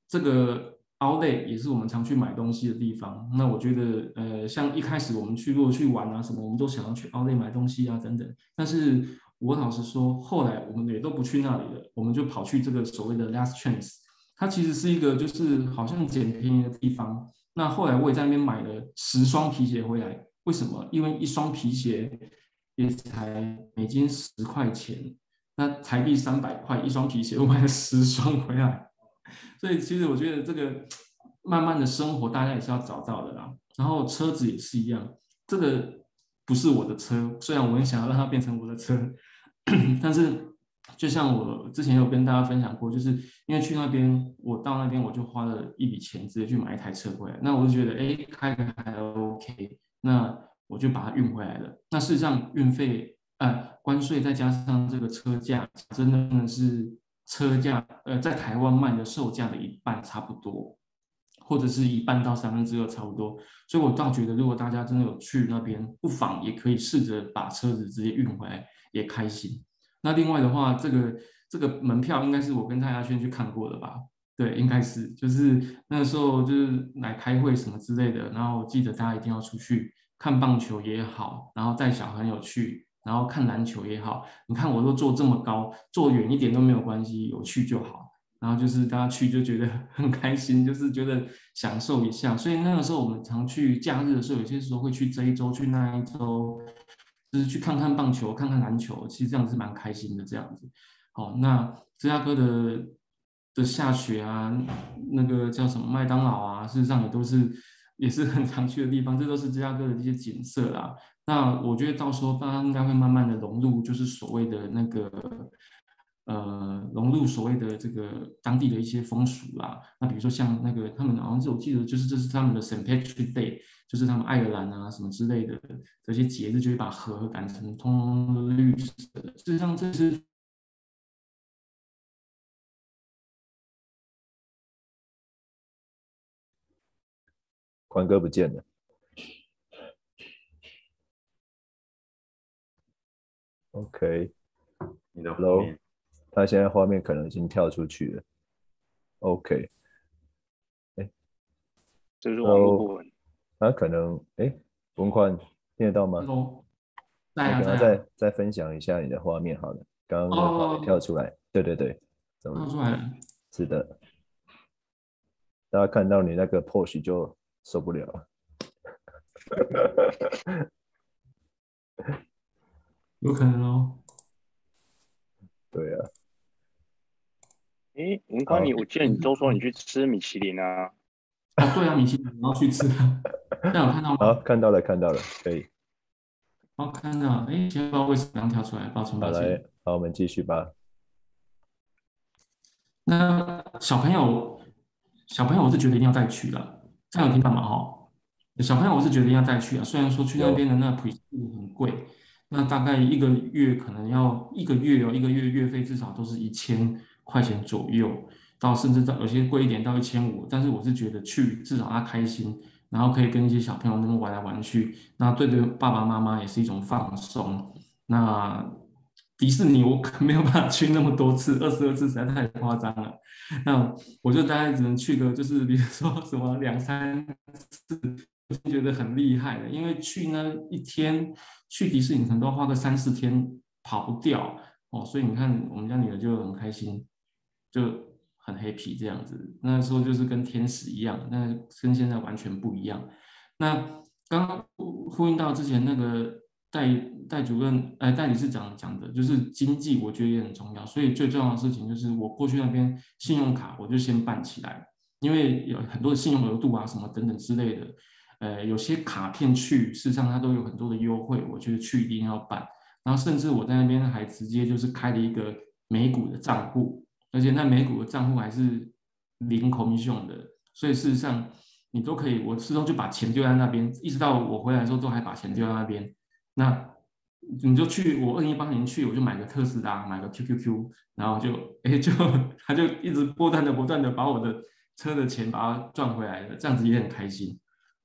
这个 Outlet 也是我们常去买东西的地方。那我觉得，呃，像一开始我们去如果去玩啊什么，我们都想要去 Outlet 买东西啊等等。但是我老实说，后来我们也都不去那里了，我们就跑去这个所谓的 Last Chance，它其实是一个就是好像捡便宜的地方。那后来我也在那边买了十双皮鞋回来。为什么？因为一双皮鞋也才美金十块钱，那台币三百块一双皮鞋，我买了十双回来。所以其实我觉得这个慢慢的生活，大家也是要找到的啦。然后车子也是一样，这个不是我的车，虽然我很想要让它变成我的车，但是就像我之前有跟大家分享过，就是因为去那边，我到那边我就花了一笔钱，直接去买一台车回来。那我就觉得，哎，开个还 OK。那我就把它运回来了。那事实上，运费、呃，关税再加上这个车价，真的是车价，呃，在台湾卖的售价的一半差不多，或者是一半到三分之二差不多。所以我倒觉得，如果大家真的有去那边，不妨也可以试着把车子直接运回来，也开心。那另外的话，这个这个门票应该是我跟蔡亚轩去看过的吧？对，应该是，就是那个时候就是来开会什么之类的，然后记得大家一定要出去看棒球也好，然后带小朋友去，然后看篮球也好。你看我都坐这么高，坐远一点都没有关系，有去就好。然后就是大家去就觉得 很开心，就是觉得享受一下。所以那个时候我们常去假日的时候，有些时候会去这一周，去那一周，就是去看看棒球，看看篮球，其实这样是蛮开心的这样子。好，那芝加哥的的下雪啊，那个叫什么麦当劳啊，事实上也都是也是很常去的地方，这都是芝加哥的一些景色啦。那我觉得到时候大家应该会慢慢的融入，就是所谓的那个。呃，融入所谓的这个当地的一些风俗啦。那比如说像那个他们好像是我记得就是这是他们的 Saint Patrick Day，就是他们爱尔兰啊什么之类的这些节日，就会把河改成通绿色。事实上这是。宽哥不见了。OK，你的 Hello。他现在画面可能已经跳出去了，OK，哎，这是网络部分，他可能哎，文宽听得到吗？那可能再再分享一下你的画面好了，刚刚画面跳出来，对对对，跳出来了，是的，大家看到你那个 pose 就受不了了，有可能哦，对啊。哎，文康，你我记得你都说你去吃米其林啊？啊，对啊，米其林，然后去吃。那有看到吗？好，看到了，看到了，可以。好，看到。哎，先不知道为什么刚跳出来，抱歉，抱歉。好来，好，我们继续吧。那小朋友，小朋友，我是觉得一定要带去了。这样有听到吗？哈，小朋友，我是觉得要带去啊。虽然说去那边的那 pre 很贵，那大概一个月可能要一个月哦，一个月月费至少都是一千。块钱左右，到甚至到有些贵一点到一千五，但是我是觉得去至少他开心，然后可以跟一些小朋友那么玩来玩去，那对对爸爸妈妈也是一种放松。那迪士尼我可没有办法去那么多次，二十二次实在太夸张了。那我就大概只能去个就是比如说什么两三次，我就觉得很厉害的，因为去那一天去迪士尼可能都要花个三四天跑不掉哦，所以你看我们家女儿就很开心。就很 happy 这样子，那时候就是跟天使一样，那跟现在完全不一样。那刚刚呼应到之前那个代代主任哎代理事长讲的，就是经济，我觉得也很重要。所以最重要的事情就是我过去那边信用卡我就先办起来，因为有很多的信用额度啊什么等等之类的，呃有些卡片去事实上它都有很多的优惠，我觉得去一定要办。然后甚至我在那边还直接就是开了一个美股的账户。而且那美股的账户还是零 commission 的，所以事实上你都可以，我始终就把钱丢在那边，一直到我回来的时候都还把钱丢在那边。那你就去，我二零一八年去，我就买个特斯拉，买个 QQQ，然后就哎就 他就一直不断的不断的把我的车的钱把它赚回来了，这样子也很开心，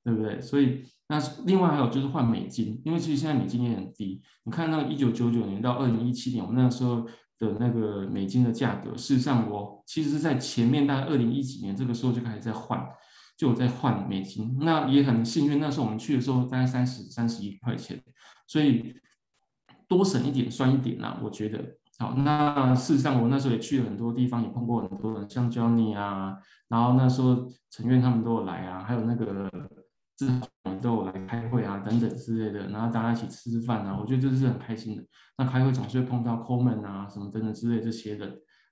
对不对？所以那另外还有就是换美金，因为其实现在美金也很低，你看那个一九九九年到二零一七年，我们那时候。的那个美金的价格，事实上我其实是在前面大概二零一几年这个时候就开始在换，就有在换美金。那也很幸运，那时候我们去的时候大概三十三十一块钱，所以多省一点算一点啦。我觉得好。那事实上我那时候也去了很多地方，也碰过很多人，像 Johnny 啊，然后那时候陈院他们都有来啊，还有那个。之后都有来开会啊，等等之类的，然后大家一起吃吃饭啊，我觉得这是很开心的。那开会总是会碰到 Coleman 啊，什么等等之类这些的。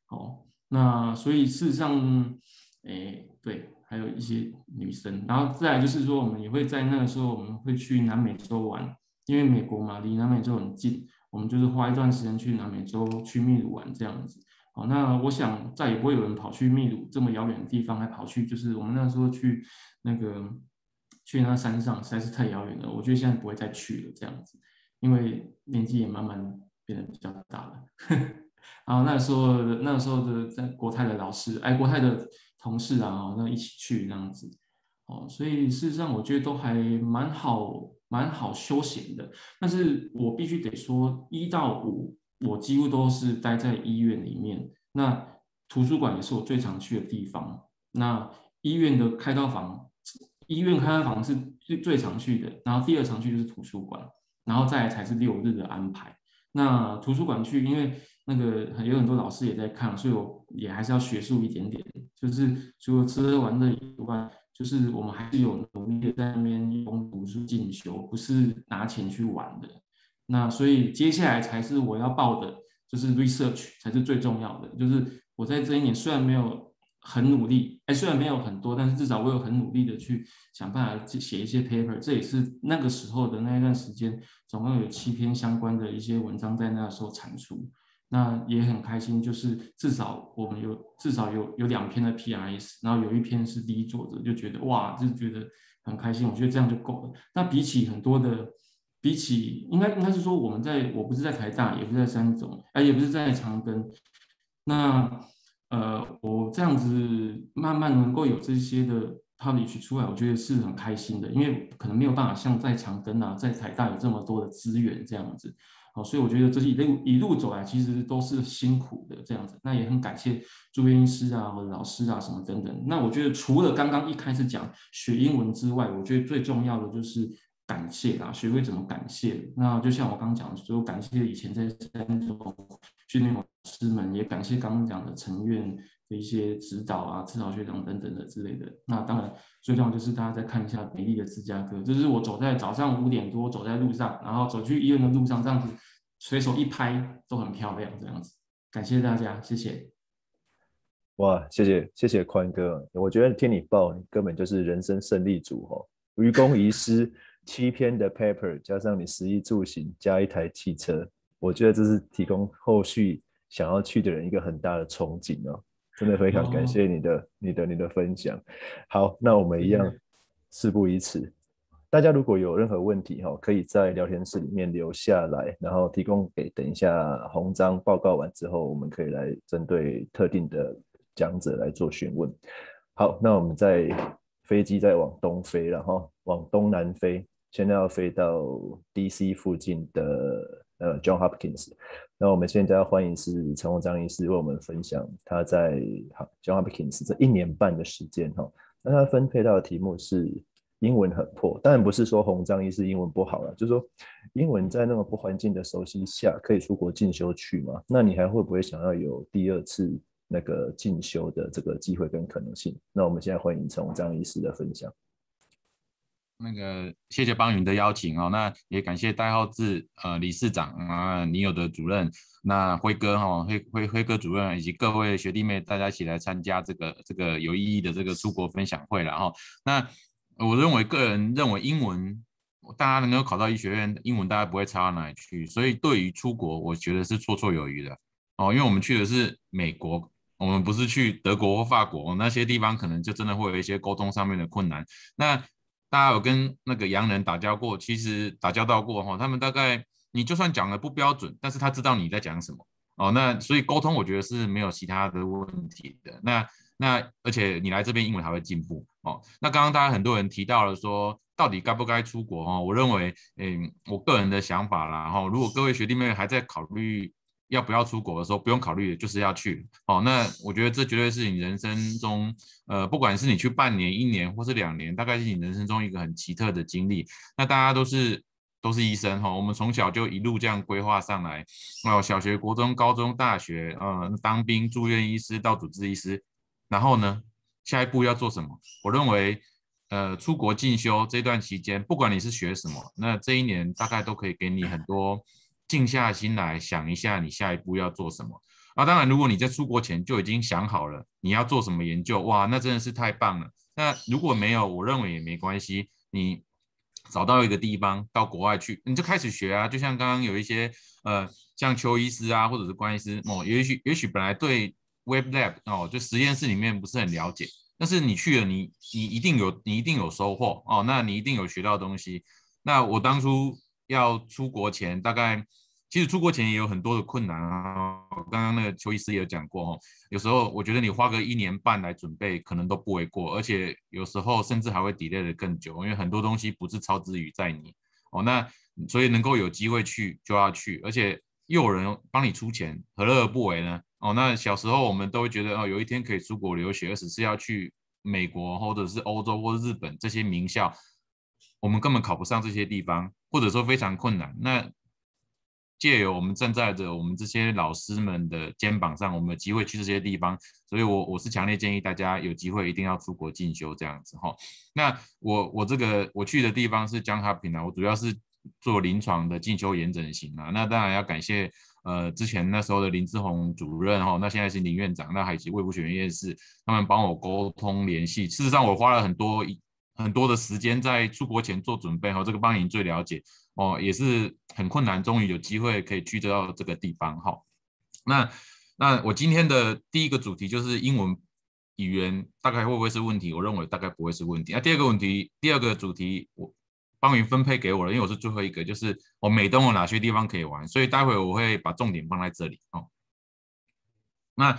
好，那所以事实上，哎，对，还有一些女生。然后再来就是说，我们也会在那个时候，我们会去南美洲玩，因为美国嘛，离南美洲很近，我们就是花一段时间去南美洲，去秘鲁玩这样子。好，那我想再也不会有人跑去秘鲁这么遥远的地方，还跑去就是我们那时候去那个。去那山上实在是太遥远了，我觉得现在不会再去了这样子，因为年纪也慢慢变得比较大了。然后那时候那时候的在国泰的老师，哎，国泰的同事啊，那一起去这样子，哦，所以事实上我觉得都还蛮好，蛮好休闲的。但是我必须得说，一到五我几乎都是待在医院里面，那图书馆也是我最常去的地方。那医院的开刀房。医院开房是最最常去的，然后第二常去就是图书馆，然后再来才是六日的安排。那图书馆去，因为那个有很多老师也在看，所以我也还是要学术一点点。就是除了吃喝玩乐以外，就是我们还是有努力的在那边用读书进修，不是拿钱去玩的。那所以接下来才是我要报的，就是 research 才是最重要的。就是我在这一年虽然没有很努力，哎，虽然没有很多，但是至少我有很努力的去想办法写一些 paper。这也是那个时候的那一段时间，总共有七篇相关的一些文章在那时候产出。那也很开心，就是至少我们有至少有有两篇的 PIS，然后有一篇是第一作者，就觉得哇，就觉得很开心。我觉得这样就够了。那比起很多的，比起应该应该是说，我们在我不是在台大，也不是在三总，哎，也不是在长庚。那呃，我这样子慢慢能够有这些的 publish 出来，我觉得是很开心的，因为可能没有办法像在长庚啊，在台大有这么多的资源这样子。哦，所以我觉得这一路一路走来，其实都是辛苦的这样子。那也很感谢住院医师啊，或者老师啊什么等等。那我觉得除了刚刚一开始讲学英文之外，我觉得最重要的就是感谢啦，学会怎么感谢。那就像我刚刚讲的，就感谢以前在三种训练老师们，也感谢刚刚讲的成院。的一些指导啊，指导学长等等的之类的。那当然，最重要就是大家再看一下美丽的芝加哥，就是我走在早上五点多走在路上，然后走去医院的路上，这样子随手一拍都很漂亮，这样子。感谢大家，谢谢。哇，谢谢谢谢宽哥，我觉得听你报，你根本就是人生胜利组哦。愚公移师七篇的 paper，加上你食衣住行加一台汽车，我觉得这是提供后续想要去的人一个很大的憧憬哦。真的非常感谢你的、你的、你的分享。好，那我们一样事不宜迟，大家如果有任何问题哈，可以在聊天室里面留下来，然后提供给等一下红章报告完之后，我们可以来针对特定的讲者来做询问。好，那我们在飞机在往东飞，然后往东南飞，现在要飞到 DC 附近的。呃，John Hopkins，那我们现在要欢迎是陈宏章医师为我们分享他在好 John Hopkins 这一年半的时间哈。那他分配到的题目是英文很破，当然不是说洪章医师英文不好了，就是说英文在那么不环境的熟悉下可以出国进修去吗？那你还会不会想要有第二次那个进修的这个机会跟可能性？那我们现在欢迎陈宏章医师的分享。那个谢谢邦云的邀请哦，那也感谢戴浩志呃理事长啊，你有的主任，那辉哥哈辉辉辉哥主任以及各位学弟妹，大家一起来参加这个这个有意义的这个出国分享会了哈。那我认为个人认为英文大家能够考到医学院，英文大概不会差到哪里去，所以对于出国，我觉得是绰绰有余的哦，因为我们去的是美国，我们不是去德国或法国那些地方，可能就真的会有一些沟通上面的困难。那大家有跟那个洋人打交道过，其实打交道过哈，他们大概你就算讲的不标准，但是他知道你在讲什么哦，那所以沟通我觉得是没有其他的问题的。那那而且你来这边英文还会进步哦。那刚刚大家很多人提到了说，到底该不该出国哦？我认为，嗯，我个人的想法啦哈，如果各位学弟妹还在考虑。要不要出国的时候，不用考虑就是要去。哦，那我觉得这绝对是你人生中，呃，不管是你去半年、一年或是两年，大概是你人生中一个很奇特的经历。那大家都是都是医生哈，我们从小就一路这样规划上来，哦，小学、国中、高中、大学，呃，当兵、住院医师到主治医师，然后呢，下一步要做什么？我认为，呃，出国进修这段期间，不管你是学什么，那这一年大概都可以给你很多。静下心来想一下，你下一步要做什么啊？当然，如果你在出国前就已经想好了你要做什么研究，哇，那真的是太棒了。那如果没有，我认为也没关系。你找到一个地方到国外去，你就开始学啊。就像刚刚有一些呃，像邱医师啊，或者是关医师哦，也许也许本来对 Web Lab 哦，就实验室里面不是很了解，但是你去了，你你一定有你一定有收获哦。那你一定有学到东西。那我当初。要出国前，大概其实出国前也有很多的困难啊。刚刚那个邱医师也有讲过哦，有时候我觉得你花个一年半来准备，可能都不为过，而且有时候甚至还会 delay 的更久，因为很多东西不是超之于在你哦。那所以能够有机会去就要去，而且又有人帮你出钱，何乐而不为呢？哦，那小时候我们都会觉得哦，有一天可以出国留学，而且是要去美国或者是欧洲或日本这些名校。我们根本考不上这些地方，或者说非常困难。那借由我们站在着我们这些老师们的肩膀上，我们有机会去这些地方。所以，我我是强烈建议大家有机会一定要出国进修这样子哈。那我我这个我去的地方是江哈平啊，我主要是做临床的进修研整型啊。那当然要感谢呃之前那时候的林志宏主任哈，那现在是林院长，那还是卫部学院院士，他们帮我沟通联系。事实上我花了很多很多的时间在出国前做准备哈，这个邦您最了解哦，也是很困难，终于有机会可以去到这个地方哈。那那我今天的第一个主题就是英文。语言大概会不会是问题？我认为大概不会是问题。那第二个问题，第二个主题我帮云分配给我了，因为我是最后一个，就是我美东有哪些地方可以玩，所以待会我会把重点放在这里哦。那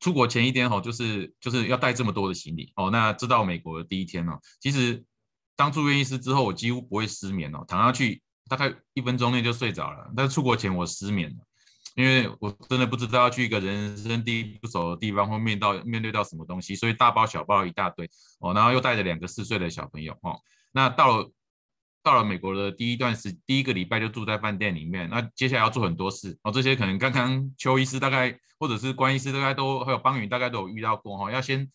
出国前一天哦，就是就是要带这么多的行李哦。那知道美国的第一天哦，其实当住院医师之后，我几乎不会失眠哦，躺下去大概一分钟内就睡着了。但是出国前我失眠了。因为我真的不知道要去一个人生地不熟的地方会面到面对到什么东西，所以大包小包一大堆哦，然后又带着两个四岁的小朋友哦。那到了到了美国的第一段时第一个礼拜就住在饭店里面，那接下来要做很多事哦，这些可能刚刚邱医师大概或者是关医师大概都还有邦宇大概都有遇到过哈，要先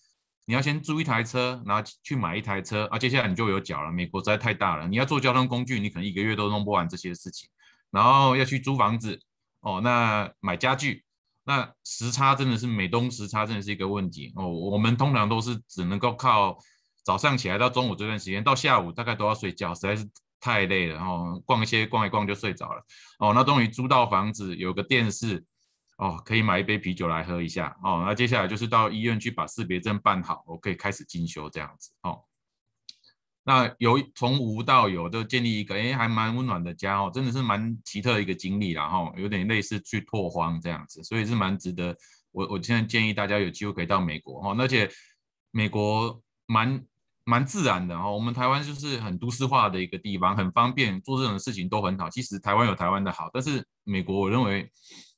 你要先租一台车，然后去买一台车啊，接下来你就有脚了。美国实在太大了，你要做交通工具，你可能一个月都弄不完这些事情，然后要去租房子。哦，那买家具，那时差真的是美东时差真的是一个问题哦。我们通常都是只能够靠早上起来到中午这段时间，到下午大概都要睡觉，实在是太累了。然后逛一些逛一逛就睡着了。哦，那终于租到房子，有个电视，哦，可以买一杯啤酒来喝一下。哦，那接下来就是到医院去把识别证办好，我可以开始进修这样子。哦。那由从无到有，都建立一个哎，还蛮温暖的家哦，真的是蛮奇特的一个经历然后有点类似去拓荒这样子，所以是蛮值得。我我现在建议大家有机会可以到美国哦，而且美国蛮蛮自然的哦。我们台湾就是很都市化的一个地方，很方便做这种事情都很好。其实台湾有台湾的好，但是美国我认为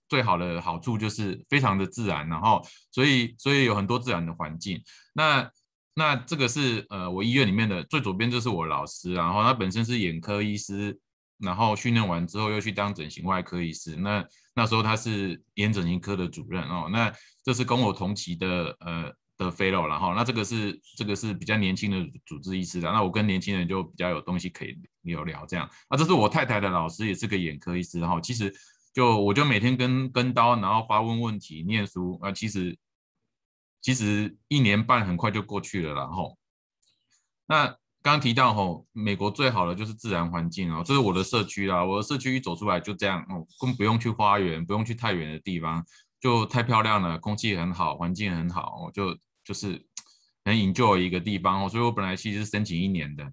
最好的好处就是非常的自然，然后所以所以有很多自然的环境。那那这个是呃，我医院里面的最左边就是我老师，然后他本身是眼科医师，然后训练完之后又去当整形外科医师。那那时候他是眼整形科的主任哦。那这是跟我同期的呃的 fellow，然后那这个是这个是比较年轻的主治医师的。那我跟年轻人就比较有东西可以聊聊这样。啊，这是我太太的老师，也是个眼科医师。然后其实就我就每天跟跟刀，然后发问问题、念书啊，其实。其实一年半很快就过去了，然后，那刚提到吼，美国最好的就是自然环境哦，这是我的社区啦，我的社区一走出来就这样哦，更不用去花园，不用去太远的地方，就太漂亮了，空气很好，环境很好，就就是很引就一个地方哦，所以我本来其实是申请一年的，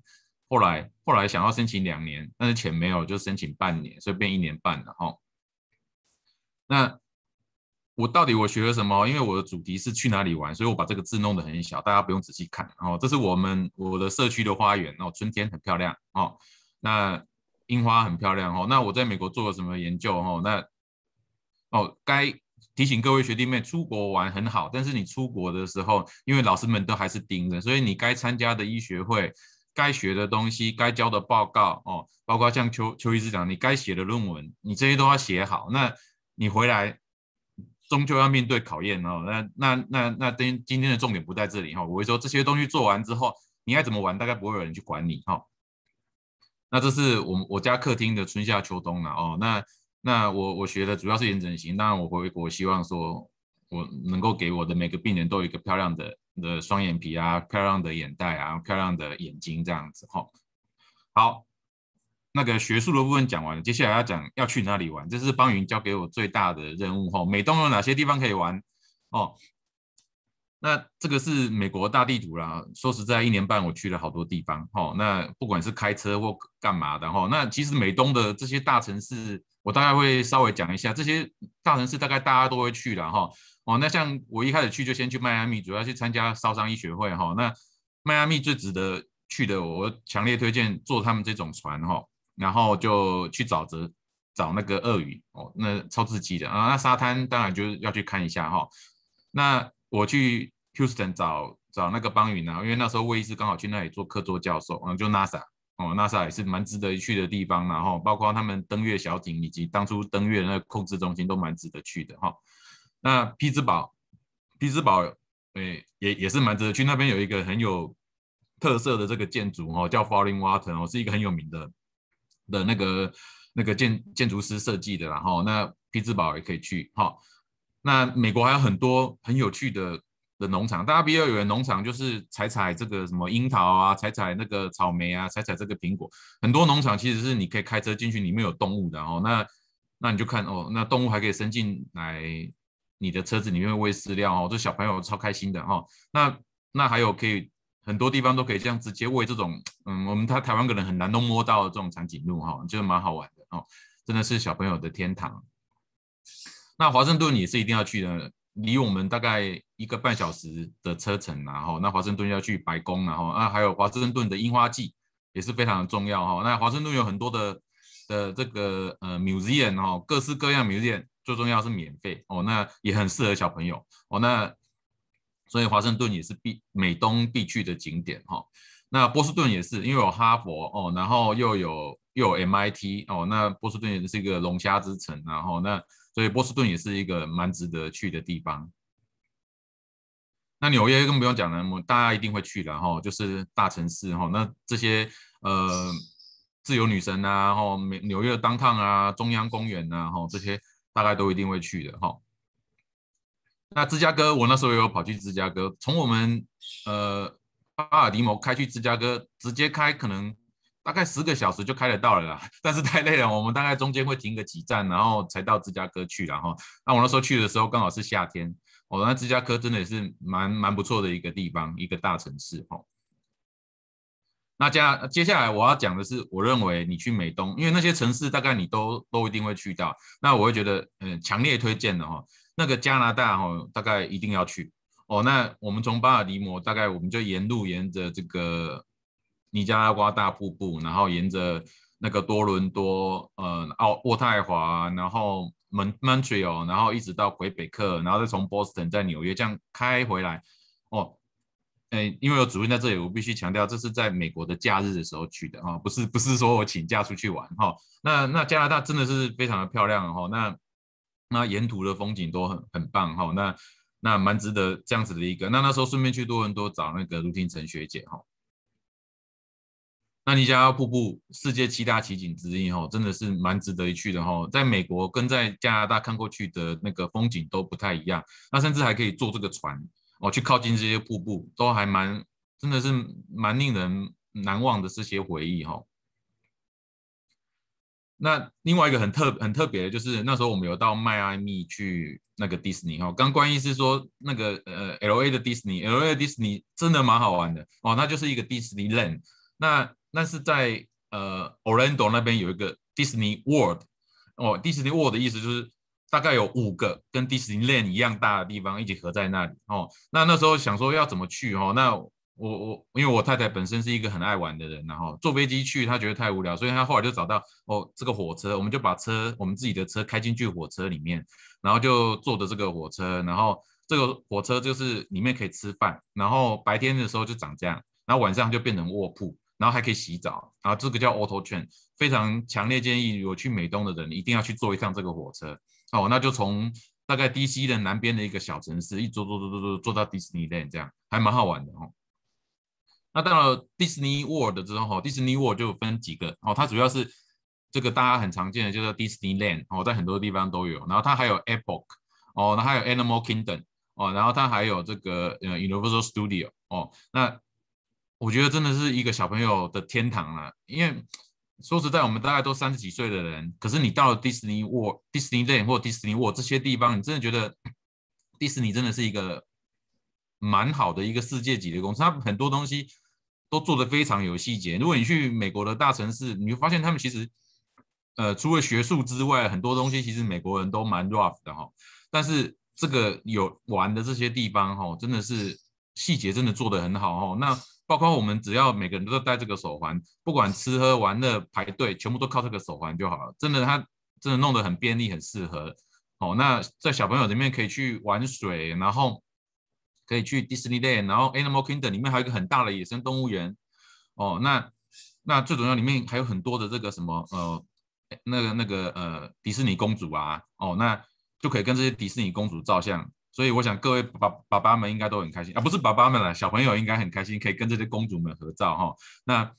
后来后来想要申请两年，但是钱没有，就申请半年，所以变一年半了哈，那。我到底我学了什么？因为我的主题是去哪里玩，所以我把这个字弄得很小，大家不用仔细看。哦，这是我们我的社区的花园哦，春天很漂亮哦，那樱花很漂亮哦。那我在美国做了什么研究？哦，那哦，该提醒各位学弟妹，出国玩很好，但是你出国的时候，因为老师们都还是盯着，所以你该参加的医学会、该学的东西、该交的报告哦，包括像邱邱医师讲，你该写的论文，你这些都要写好。那你回来。终究要面对考验哦，那那那那今今天的重点不在这里哈，我会说这些东西做完之后，你爱怎么玩，大概不会有人去管你哈。那这是我我家客厅的春夏秋冬了哦，那那我我学的主要是眼整形，当然我回国希望说我能够给我的每个病人都有一个漂亮的的双眼皮啊，漂亮的眼袋啊，漂亮的眼睛这样子哈。好。那个学术的部分讲完了，接下来要讲要去哪里玩，这是邦云交给我最大的任务哈。美东有哪些地方可以玩哦？那这个是美国大地图啦。说实在，一年半我去了好多地方哈。那不管是开车或干嘛的哈，那其实美东的这些大城市，我大概会稍微讲一下。这些大城市大概大家都会去的哈。哦，那像我一开始去就先去迈阿密，主要去参加烧伤医学会哈。那迈阿密最值得去的，我强烈推荐坐他们这种船哈。然后就去找着找那个鳄鱼哦，那超刺激的啊！那沙滩当然就是要去看一下哈。那我去 Houston 找找那个邦云啊，因为那时候魏医师刚好去那里做客座教授啊，就 NASA 哦，NASA 也是蛮值得一去的地方。然后包括他们登月小艇以及当初登月的那个控制中心都蛮值得去的哈。那匹兹堡，匹兹堡诶也也是蛮值得去，那边有一个很有特色的这个建筑哦，叫 Falling Water 哦，是一个很有名的。的那个那个建建筑师设计的，然后那匹兹堡也可以去哈。那美国还有很多很有趣的的农场，大家比较有的农场就是采采这个什么樱桃啊，采采那个草莓啊，采采这个苹果。很多农场其实是你可以开车进去，里面有动物的哦。那那你就看哦，那动物还可以伸进来你的车子里面喂饲料哦，这小朋友超开心的哈。那那还有可以很多地方都可以这样直接喂这种，嗯，我们他台湾可能很难都摸到这种长颈鹿哈，就是蛮好玩的哦，真的是小朋友的天堂。那华盛顿也是一定要去的，离我们大概一个半小时的车程，然后那华盛顿要去白宫，然后啊还有华盛顿的樱花季也是非常的重要哈。那华盛顿有很多的的这个呃 museum 哦，各式各样 museum，最重要是免费哦，那也很适合小朋友哦。那所以华盛顿也是必美东必去的景点哈。那波士顿也是，因为有哈佛哦，然后又有又有 MIT 哦，那波士顿也是一个龙虾之城，然后那。所以波士顿也是一个蛮值得去的地方。那纽约更不用讲了，我大家一定会去的哈，就是大城市哈。那这些呃自由女神啊，然后，美纽约的当趟啊，中央公园呐，哈，这些大概都一定会去的哈。那芝加哥，我那时候也有跑去芝加哥，从我们呃巴尔的摩开去芝加哥，直接开可能。大概十个小时就开得到了啦，但是太累了，我们大概中间会停个几站，然后才到芝加哥去。然后，那我那时候去的时候刚好是夏天，哦，那芝加哥真的也是蛮蛮不错的一个地方，一个大城市。哦，那加接下来我要讲的是，我认为你去美东，因为那些城市大概你都都一定会去到，那我会觉得，嗯，强烈推荐的哈，那个加拿大哈，大概一定要去。哦，那我们从巴尔的摩，大概我们就沿路沿着这个。尼加拉瓜大瀑布，然后沿着那个多伦多，呃，奥渥太华，然后蒙 Montreal，然后一直到魁北克，然后再从 Boston 在纽约这样开回来。哦，哎，因为有主任在这里，我必须强调，这是在美国的假日的时候去的啊，不是不是说我请假出去玩哈。那那加拿大真的是非常的漂亮哈，那那沿途的风景都很很棒哈，那那蛮值得这样子的一个。那那时候顺便去多伦多找那个卢廷成学姐哈。那尼加拉瀑布世界七大奇景之一，哈，真的是蛮值得一去的，哈。在美国跟在加拿大看过去的那个风景都不太一样，那甚至还可以坐这个船，哦，去靠近这些瀑布，都还蛮，真的是蛮令人难忘的这些回忆，哈。那另外一个很特很特别的就是那时候我们有到迈阿密去那个迪士尼，哈。刚关于是说那个呃 L A 的迪士尼，L A 的迪士尼真的蛮好玩的，哦，那就是一个迪士尼 land，那。那是在呃 Orlando 那边有一个 Disney World 哦，Disney World 的意思就是大概有五个跟 Disneyland 一样大的地方一起合在那里哦。那那时候想说要怎么去哦？那我我因为我太太本身是一个很爱玩的人，然后坐飞机去她觉得太无聊，所以她后来就找到哦这个火车，我们就把车我们自己的车开进去火车里面，然后就坐的这个火车，然后这个火车就是里面可以吃饭，然后白天的时候就长这样，然后晚上就变成卧铺。然后还可以洗澡，然后这个叫 Auto Train，非常强烈建议，如果去美东的人一定要去坐一趟这个火车。哦，那就从大概 DC 的南边的一个小城市，一坐坐坐坐坐坐到 Disneyland，这样还蛮好玩的哦。那到了 Disney World 之后，，Disney World 就分几个哦，它主要是这个大家很常见的，就是 Disneyland 哦，在很多地方都有。然后它还有 Epoch 哦，那还有 Animal Kingdom 哦，然后它还有这个呃 Universal Studio 哦，那。我觉得真的是一个小朋友的天堂了，因为说实在，我们大概都三十几岁的人，可是你到了迪士尼 World、迪士尼 Land 或迪士尼 World 这些地方，你真的觉得迪士尼真的是一个蛮好的一个世界级的公司，它很多东西都做得非常有细节。如果你去美国的大城市，你会发现他们其实，呃，除了学术之外，很多东西其实美国人都蛮 rough 的哈。但是这个有玩的这些地方哈，真的是细节真的做得很好哈。那包括我们只要每个人都戴这个手环，不管吃喝玩乐排队，全部都靠这个手环就好了。真的，它真的弄得很便利，很适合。哦，那在小朋友里面可以去玩水，然后可以去 Disneyland，然后 Animal Kingdom 里面还有一个很大的野生动物园。哦，那那最重要里面还有很多的这个什么呃，那个那个呃迪士尼公主啊，哦，那就可以跟这些迪士尼公主照相。所以我想各位爸爸爸们应该都很开心啊，不是爸爸们了，小朋友应该很开心，可以跟这些公主们合照哈。那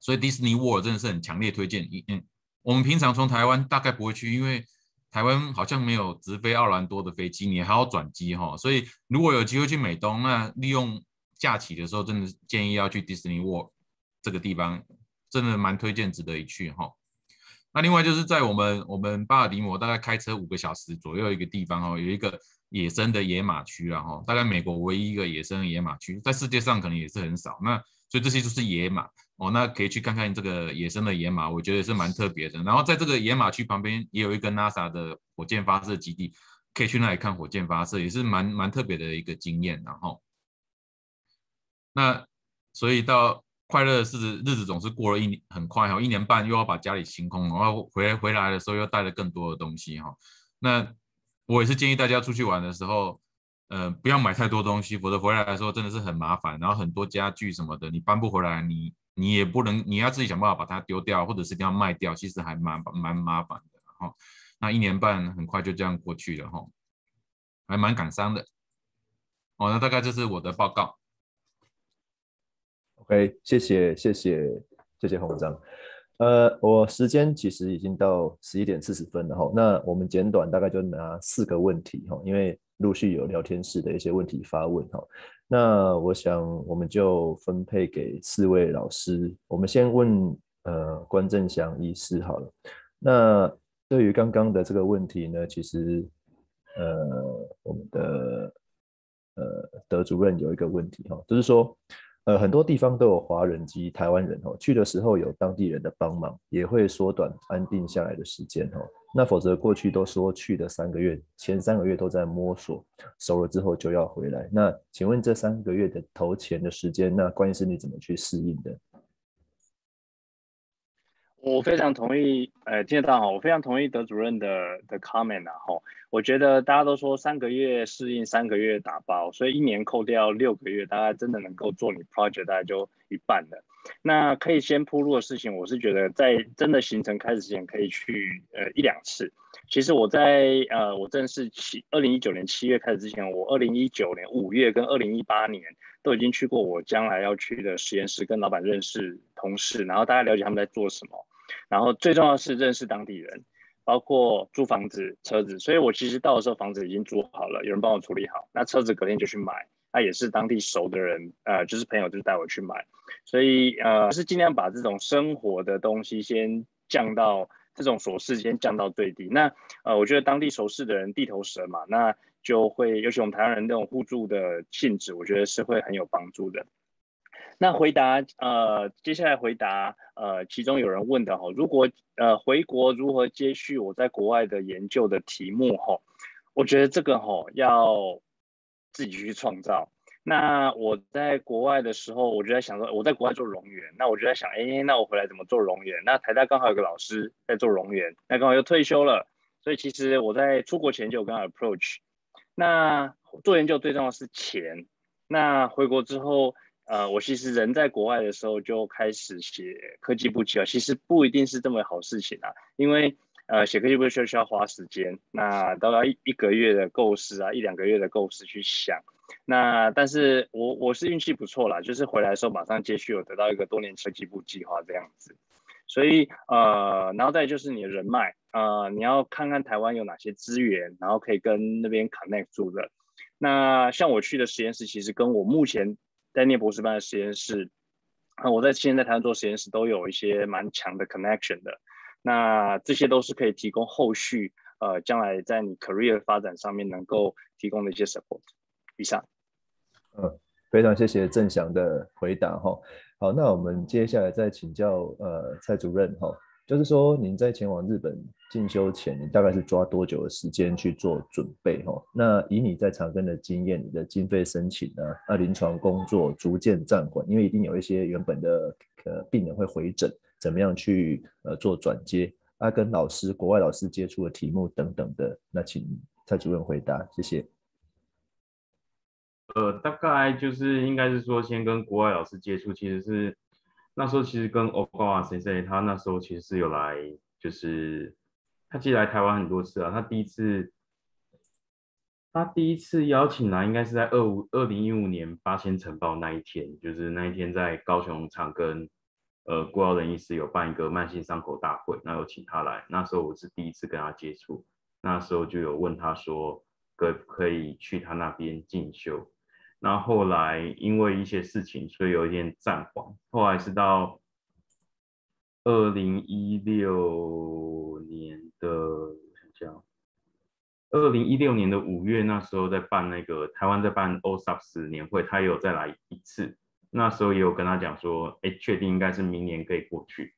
所以 Disney World 真的是很强烈推荐。嗯，我们平常从台湾大概不会去，因为台湾好像没有直飞奥兰多的飞机，你还要转机哈。所以如果有机会去美东，那利用假期的时候，真的建议要去 Disney World 这个地方，真的蛮推荐，值得一去哈。那另外就是在我们我们巴尔的摩大概开车五个小时左右一个地方哦，有一个野生的野马区然后大概美国唯一一个野生的野马区，在世界上可能也是很少。那所以这些就是野马哦，那可以去看看这个野生的野马，我觉得也是蛮特别的。然后在这个野马区旁边也有一个 NASA 的火箭发射基地，可以去那里看火箭发射，也是蛮蛮特别的一个经验。然后，那所以到。快乐的日子日子总是过了一很快哈，一年半又要把家里清空，然后回回来的时候又带了更多的东西哈。那我也是建议大家出去玩的时候，呃，不要买太多东西，否则回来的时候真的是很麻烦。然后很多家具什么的，你搬不回来，你你也不能，你要自己想办法把它丢掉，或者是一定要卖掉，其实还蛮蛮麻烦的哈。那一年半很快就这样过去了哈，还蛮感伤的。哦，那大概就是我的报告。OK，谢谢谢谢谢谢洪章。呃，我时间其实已经到十一点四十分了哈。那我们简短大概就拿四个问题哈，因为陆续有聊天室的一些问题发问哈。那我想我们就分配给四位老师。我们先问呃关正祥医师好了。那对于刚刚的这个问题呢，其实呃我们的呃德主任有一个问题哈，就是说。呃，很多地方都有华人及台湾人哦，去的时候有当地人的帮忙，也会缩短安定下来的时间哦。那否则过去都说去的三个月，前三个月都在摸索，熟了之后就要回来。那请问这三个月的投钱的时间，那关键是你怎么去适应的？我非常同意，呃，听得到哈，我非常同意德主任的的 comment 啊，哈，我觉得大家都说三个月适应，三个月打包，所以一年扣掉六个月，大概真的能够做你 project，大概就一半了。那可以先铺路的事情，我是觉得在真的行程开始之前，可以去呃一两次。其实我在呃我正式七二零一九年七月开始之前，我二零一九年五月跟二零一八年都已经去过我将来要去的实验室，跟老板认识同事，然后大家了解他们在做什么。然后最重要是认识当地人，包括租房子、车子。所以我其实到的时候房子已经租好了，有人帮我处理好。那车子隔天就去买，那也是当地熟的人，呃，就是朋友就带我去买。所以呃，是尽量把这种生活的东西先降到这种琐事先降到最低。那呃，我觉得当地熟识的人地头蛇嘛，那就会尤其我们台湾人那种互助的性质，我觉得是会很有帮助的。那回答呃，接下来回答呃，其中有人问的哈，如果呃回国如何接续我在国外的研究的题目哈，我觉得这个哈要自己去创造。那我在国外的时候，我就在想说，我在国外做荣源，那我就在想，哎，那我回来怎么做荣源？那台大刚好有个老师在做荣源，那刚好又退休了，所以其实我在出国前就有跟他 approach。那做研究最重要是钱，那回国之后。呃，我其实人在国外的时候就开始写科技部计划，其实不一定是这么好事情啊，因为呃写科技部需要需要花时间，那都要一一个月的构思啊，一两个月的构思去想，那但是我我是运气不错啦，就是回来的时候马上接续有得到一个多年科技部计划这样子，所以呃，然后再就是你的人脉，呃，你要看看台湾有哪些资源，然后可以跟那边 connect 住的，那像我去的实验室，其实跟我目前在念博士班的实验室，啊，我在现在台湾做实验室都有一些蛮强的 connection 的，那这些都是可以提供后续，呃，将来在你 career 发展上面能够提供的一些 support。以上，嗯，非常谢谢郑翔的回答哈。好，那我们接下来再请教呃蔡主任哈。就是说，您在前往日本进修前，你大概是抓多久的时间去做准备？哈，那以你在长庚的经验，你的经费申请呢？那临床工作逐渐暂缓，因为一定有一些原本的呃病人会回诊，怎么样去呃做转接？啊，跟老师、国外老师接触的题目等等的，那请蔡主任回答，谢谢。呃，大概就是应该是说，先跟国外老师接触，其实是。那时候其实跟欧高啊先生，他那时候其实是有来，就是他其实来台湾很多次啊。他第一次，他第一次邀请来，应该是在二五二零一五年八仙城报那一天，就是那一天在高雄长庚呃郭耀仁医师有办一个慢性伤口大会，那有请他来，那时候我是第一次跟他接触，那时候就有问他说可不可以去他那边进修，那后后来因为一些事情，所以有一点暂缓，后来是到二零一六年的我想想。二零一六年的五月，那时候在办那个台湾在办 OSAPS 年会，他也有再来一次。那时候也有跟他讲说，哎，确定应该是明年可以过去。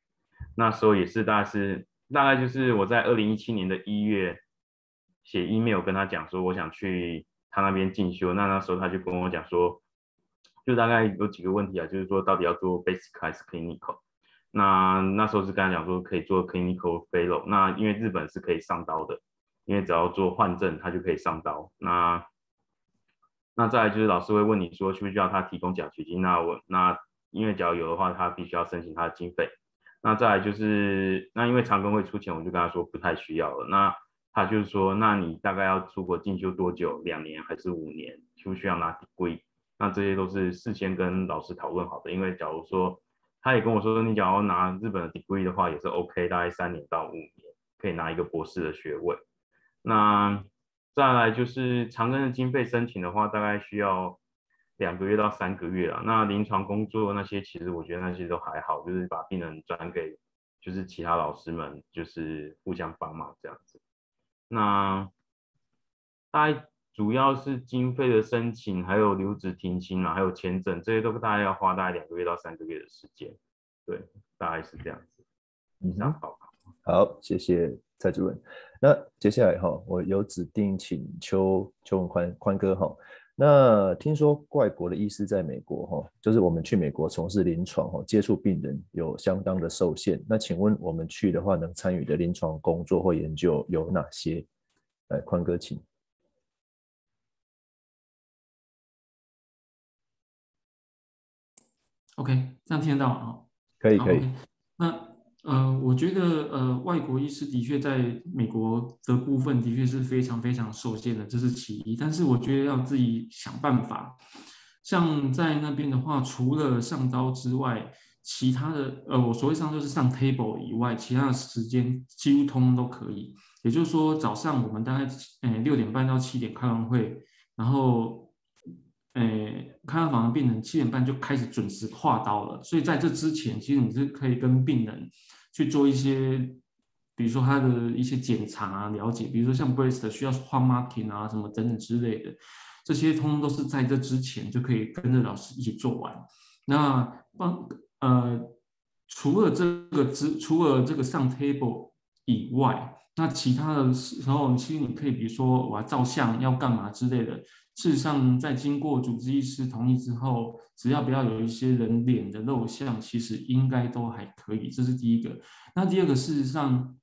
那时候也是大概是大概就是我在二零一七年的一月写 email 跟他讲说，我想去他那边进修。那那时候他就跟我讲说，就大概有几个问题啊，就是说到底要做 basic 还是 clinical。那那时候是跟他讲说可以做 clinical fellow。那因为日本是可以上刀的。因为只要做换证，他就可以上刀。那那再来就是老师会问你说，需不需要他提供奖学金？那我那因为只要有的话，他必须要申请他的经费。那再来就是那因为长庚会出钱，我就跟他说不太需要了。那他就是说，那你大概要出国进修多久？两年还是五年？需不需要拿 degree？那这些都是事先跟老师讨论好的。因为假如说他也跟我说，你假如拿日本的 degree 的话，也是 OK，大概三年到五年可以拿一个博士的学位。那再来就是长庚的经费申请的话，大概需要两个月到三个月啊。那临床工作那些，其实我觉得那些都还好，就是把病人转给就是其他老师们，就是互相帮忙这样子。那大概主要是经费的申请，还有留职停薪啊，还有签证这些都大概要花大概两个月到三个月的时间。对，大概是这样子。以上好，好，谢谢。蔡主任，那接下来哈，我有指定请邱邱文宽宽哥哈。那听说外国的医师在美国哈，就是我们去美国从事临床哈，接触病人有相当的受限。那请问我们去的话，能参与的临床工作或研究有哪些？来，宽哥请。OK，这样听得到啊？可以，可以。那。呃，我觉得呃，外国医师的确在美国的部分的确是非常非常受限的，这是其一。但是我觉得要自己想办法。像在那边的话，除了上刀之外，其他的呃，我所谓上就是上 table 以外，其他的时间几乎通通都可以。也就是说，早上我们大概呃六点半到七点开完会，然后呃开完房的病人七点半就开始准时划刀了。所以在这之前，其实你是可以跟病人。去做一些，比如说他的一些检查啊，了解，比如说像 breast 需要换 marking 啊，什么等等之类的，这些通通都是在这之前就可以跟着老师一起做完。那帮呃，除了这个之，除了这个上 table 以外，那其他的时候，其实你可以，比如说我要照相，要干嘛之类的。事实上，在经过主治医师同意之后，只要不要有一些人脸的露相，其实应该都还可以。这是第一个。那第二个，事实上，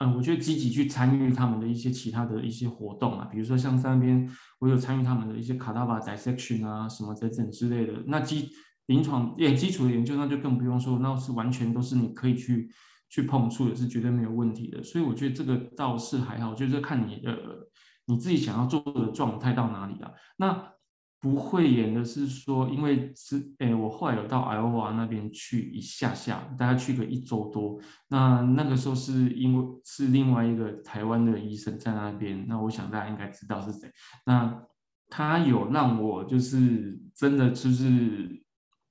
嗯，我觉得积极去参与他们的一些其他的一些活动啊，比如说像在那边，我有参与他们的一些卡塔巴 dissection 啊，什么等等之类的。那基临床也基础的研究，那就更不用说，那是完全都是你可以去去碰触的，是绝对没有问题的。所以我觉得这个倒是还好，就是看你的。你自己想要做的状态到哪里了？那不会演的是说，因为是诶，我后来有到 Iowa 那边去一下下，大概去个一周多。那那个时候是因为是另外一个台湾的医生在那边，那我想大家应该知道是谁。那他有让我就是真的就是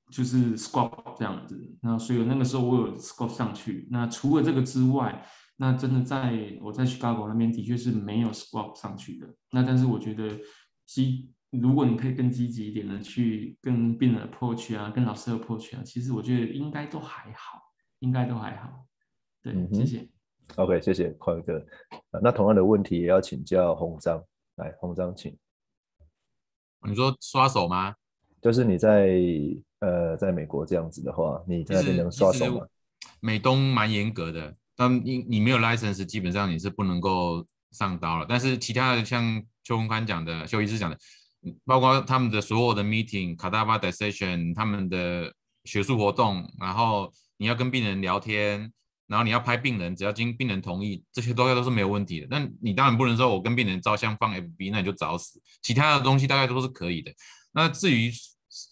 就是 squat 这样子。那所以那个时候我有 squat 上去。那除了这个之外，那真的在我在 Chicago 那边的确是没有 squat 上去的。那但是我觉得积，如果你可以更积极一点的去跟病人 approach 啊，跟老师 approach 啊，其实我觉得应该都还好，应该都还好。对，谢谢。OK，谢谢宽哥。那同样的问题也要请教洪章，来，洪章请。你说刷手吗？就是你在呃在美国这样子的话，你在那边能刷手吗？美东蛮严格的。那你你没有 license，基本上你是不能够上刀了。但是其他的像邱文宽讲的、邱医师讲的，包括他们的所有的 meeting、卡达巴 decision、他们的学术活动，然后你要跟病人聊天，然后你要拍病人，只要经病人同意，这些都都是没有问题的。那你当然不能说我跟病人照相放 FB，那你就找死。其他的东西大概都是可以的。那至于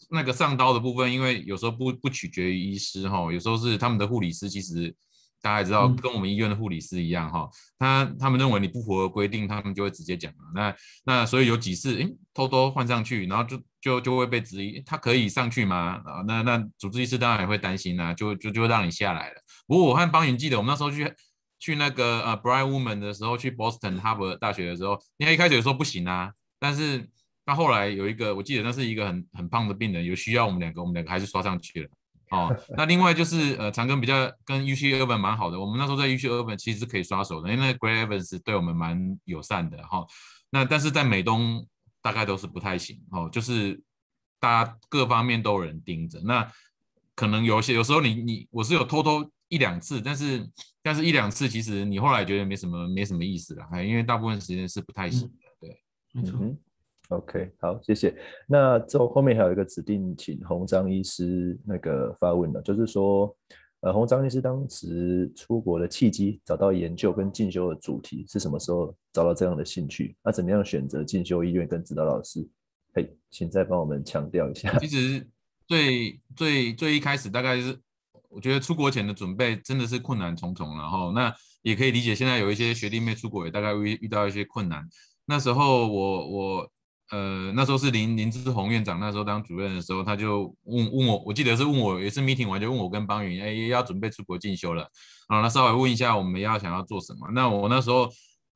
那个上刀的部分，因为有时候不不取决于医师哈，有时候是他们的护理师，其实大家也知道，跟我们医院的护理师一样哈，他他们认为你不符合规定，他们就会直接讲了。那那所以有几次，哎，偷偷换上去，然后就就就会被质疑，他可以上去吗？啊，那那主治医师当然也会担心啊，就就就会让你下来了。不过我和邦云记得，我们那时候去去那个呃 Brian Woman 的时候，去 Boston 哈佛大学的时候，因为一开始说不行啊，但是。那后来有一个，我记得那是一个很很胖的病人，有需要我们两个，我们两个还是刷上去了。哦，那另外就是呃，长庚比较跟 UC Urban 蛮好的，我们那时候在 UC Urban 其实可以刷手的，因为 Gray Evans 对我们蛮友善的哈。那但是在美东大概都是不太行哦，就是大家各方面都有人盯着。那可能有些有时候你你我是有偷偷一两次，但是但是一两次其实你后来觉得没什么没什么意思了，因为大部分时间是不太行的。对，没错。OK，好，谢谢。那这后后面还有一个指定，请洪章医师那个发问了，就是说，呃，洪章医师当时出国的契机，找到研究跟进修的主题是什么时候找到这样的兴趣？那怎么样选择进修医院跟指导老师？嘿，请再帮我们强调一下。其实最最最一开始，大概是我觉得出国前的准备真的是困难重重，然后那也可以理解，现在有一些学弟妹出国也大概遇遇到一些困难。那时候我我。呃，那时候是林林志宏院长，那时候当主任的时候，他就问问我，我记得是问我，也是 meeting 完就问我跟邦云，哎，要准备出国进修了，啊，那稍微问一下我们要想要做什么。那我那时候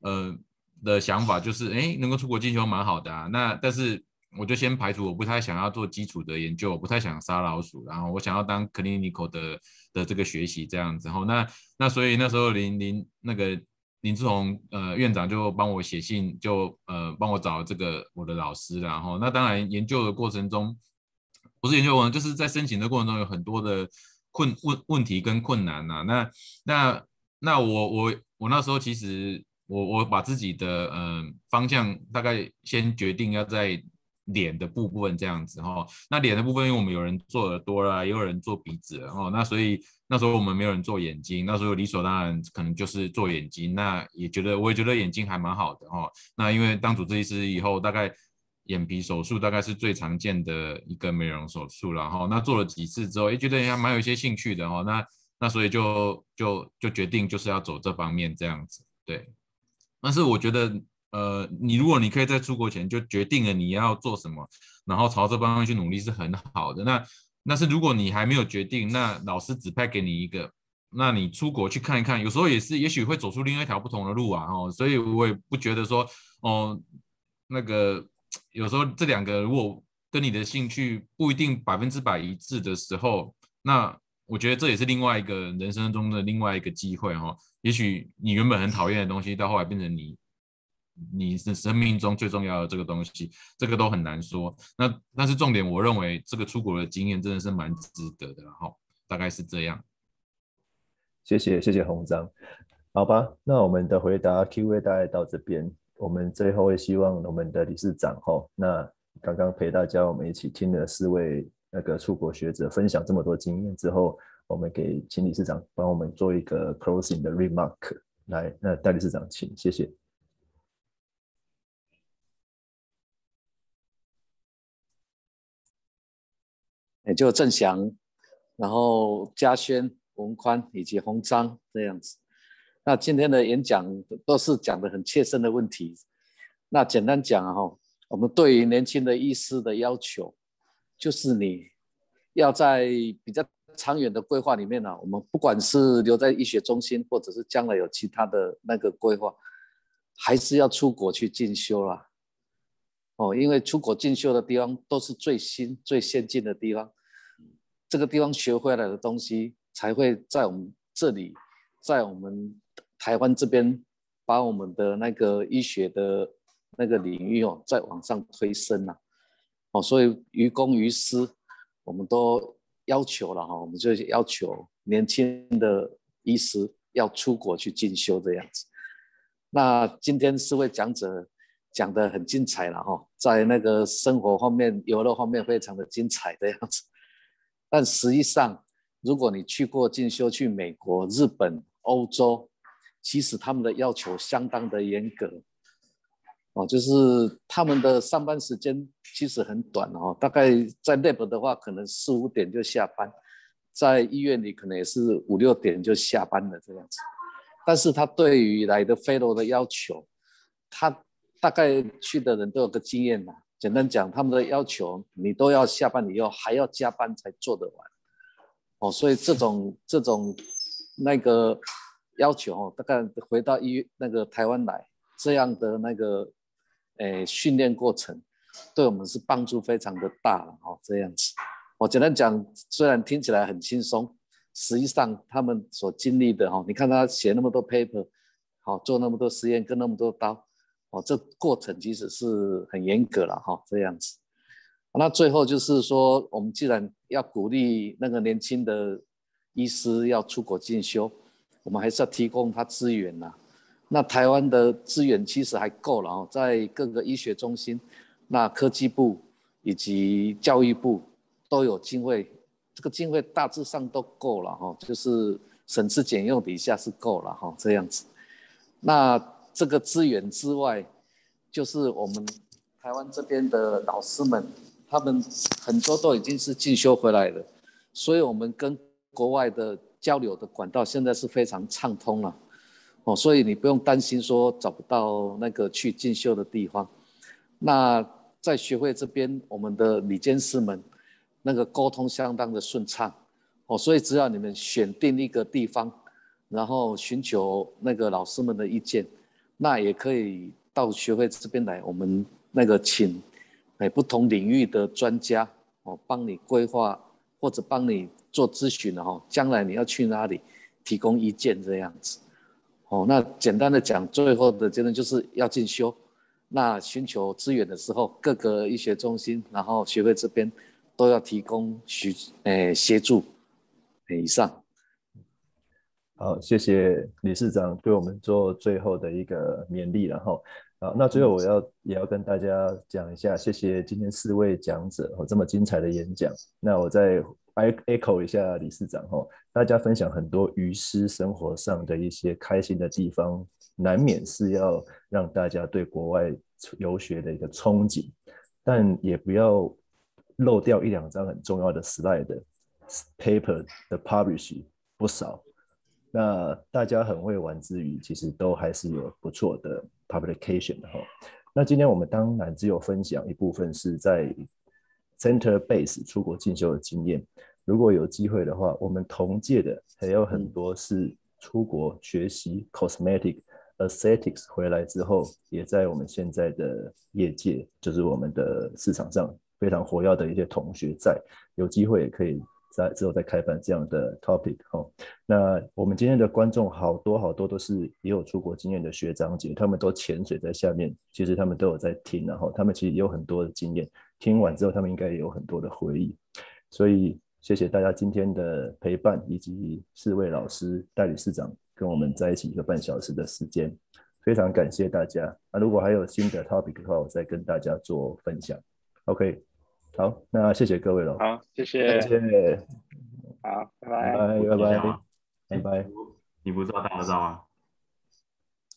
呃的想法就是，哎，能够出国进修蛮好的啊。那但是我就先排除，我不太想要做基础的研究，我不太想杀老鼠，然后我想要当 clinical 的的这个学习这样子。然后那那所以那时候林林那个。林志宏呃院长就帮我写信，就呃帮我找这个我的老师，然后那当然研究的过程中，不是研究完，就是在申请的过程中有很多的困问问题跟困难呐。那那那我我我那时候其实我我把自己的嗯方向大概先决定要在。脸的部分这样子哈，那脸的部分，因为我们有人做耳朵啦，也有人做鼻子哦，那所以那时候我们没有人做眼睛，那时候理所当然可能就是做眼睛，那也觉得我也觉得眼睛还蛮好的哈。那因为当主治医师以后，大概眼皮手术大概是最常见的一个美容手术了哈。那做了几次之后，也觉得还蛮有一些兴趣的哈。那那所以就就就决定就是要走这方面这样子，对。但是我觉得。呃，你如果你可以在出国前就决定了你要做什么，然后朝这方面去努力是很好的。那那是如果你还没有决定，那老师指派给你一个，那你出国去看一看，有时候也是，也许会走出另外一条不同的路啊。哦，所以我也不觉得说，哦，那个有时候这两个如果跟你的兴趣不一定百分之百一致的时候，那我觉得这也是另外一个人生中的另外一个机会哈。也许你原本很讨厌的东西，到后来变成你。你是生命中最重要的这个东西，这个都很难说。那但是重点，我认为这个出国的经验真的是蛮值得的，哈，大概是这样。谢谢谢谢洪章，好吧，那我们的回答 Q&A 大概到这边。我们最后也希望我们的理事长，哈，那刚刚陪大家我们一起听了四位那个出国学者分享这么多经验之后，我们给请理事长帮我们做一个 closing 的 remark。来，那戴理事长，请，谢谢。也就郑祥，然后嘉轩、文宽以及洪章这样子。那今天的演讲都是讲的很切身的问题。那简单讲哈，我们对于年轻的医师的要求，就是你要在比较长远的规划里面呢，我们不管是留在医学中心，或者是将来有其他的那个规划，还是要出国去进修啦。哦，因为出国进修的地方都是最新、最先进的地方，这个地方学回来的东西才会在我们这里，在我们台湾这边，把我们的那个医学的那个领域哦，再往上推升呐。哦，所以于公于私，我们都要求了哈，我们就要求年轻的医师要出国去进修这样子。那今天四位讲者。讲的很精彩了哈，在那个生活方面、游乐方面非常的精彩的样子。但实际上，如果你去过进修，去美国、日本、欧洲，其实他们的要求相当的严格。哦，就是他们的上班时间其实很短哦，大概在 lab 的话，可能四五点就下班，在医院里可能也是五六点就下班了这样子。但是他对于来的 fellow 的要求，他大概去的人都有个经验呐。简单讲，他们的要求你都要下班以后还要加班才做得完。哦，所以这种这种那个要求哦，大概回到医那个台湾来这样的那个。诶，训练过程对我们是帮助非常的大了哦。这样子，我简单讲，虽然听起来很轻松，实际上他们所经历的哈，你看他写那么多 paper，好做那么多实验，跟那么多刀，哦，这过程其实是很严格了哈。这样子，那最后就是说，我们既然要鼓励那个年轻的医师要出国进修，我们还是要提供他资源呐。那台湾的资源其实还够了哦，在各个医学中心，那科技部以及教育部都有经费，这个经费大致上都够了哈，就是省吃俭用底下是够了哈，这样子。那这个资源之外，就是我们台湾这边的老师们，他们很多都已经是进修回来了，所以我们跟国外的交流的管道现在是非常畅通了。哦，所以你不用担心说找不到那个去进修的地方。那在学会这边，我们的理监师们那个沟通相当的顺畅。哦，所以只要你们选定一个地方，然后寻求那个老师们的意见，那也可以到学会这边来，我们那个请哎不同领域的专家哦帮你规划或者帮你做咨询的哈，将来你要去哪里提供意见这样子。哦，那简单的讲，最后的结论就是要进修。那寻求资源的时候，各个医学中心，然后学会这边都要提供许诶协助。以上。好，谢谢理事长对我们做最后的一个勉励，然后好，那最后我要也要跟大家讲一下，谢谢今天四位讲者哦这么精彩的演讲。那我再。echo 一下理事长哈，大家分享很多鱼师生活上的一些开心的地方，难免是要让大家对国外游学的一个憧憬，但也不要漏掉一两张很重要的 slide paper 的 publish 不少。那大家很会玩之余，其实都还是有不错的 publication 的哈。那今天我们当然只有分享一部分是在。Center base 出国进修的经验，如果有机会的话，我们同届的还有很多是出国学习 cosmetic aesthetics 回来之后，也在我们现在的业界，就是我们的市场上非常活跃的一些同学在，有机会也可以在之后再开办这样的 topic 哈。那我们今天的观众好多好多都是也有出国经验的学长姐，他们都潜水在下面，其实他们都有在听，然后他们其实也有很多的经验。听完之后，他们应该也有很多的回忆，所以谢谢大家今天的陪伴，以及四位老师、代理市长跟我们在一起一个半小时的时间，非常感谢大家。那如果还有新的 topic 的话，我再跟大家做分享。OK，好，那谢谢各位了。好，谢谢，谢谢。好，拜拜，拜拜，拜拜。你不知道大合照吗？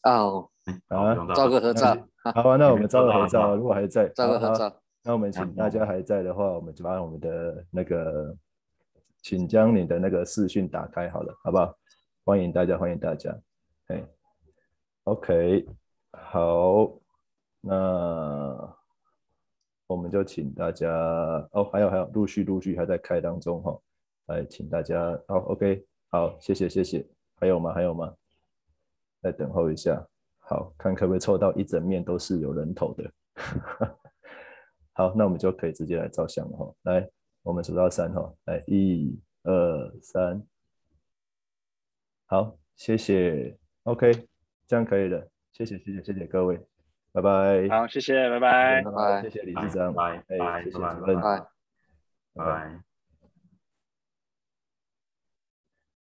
哦，好，照个合照。好，那我们照个合照。如果还在，照个合照。那我们请大家还在的话，我们就把我们的那个，请将你的那个视讯打开好了，好不好？欢迎大家，欢迎大家。哎，OK，好，那我们就请大家哦，还有还有，陆续陆续还在开当中哈。来，请大家好，OK，好，谢谢谢谢。还有吗？还有吗？再等候一下，好看可不可以凑到一整面都是有人头的。好，那我们就可以直接来照相了哈。来，我们数到三哈。来，一、二、三。好，谢谢。OK，这样可以了。谢谢，谢谢，谢谢各位。拜拜。好，谢谢，拜拜。拜拜。谢谢李市长。拜拜。谢谢主任。拜拜。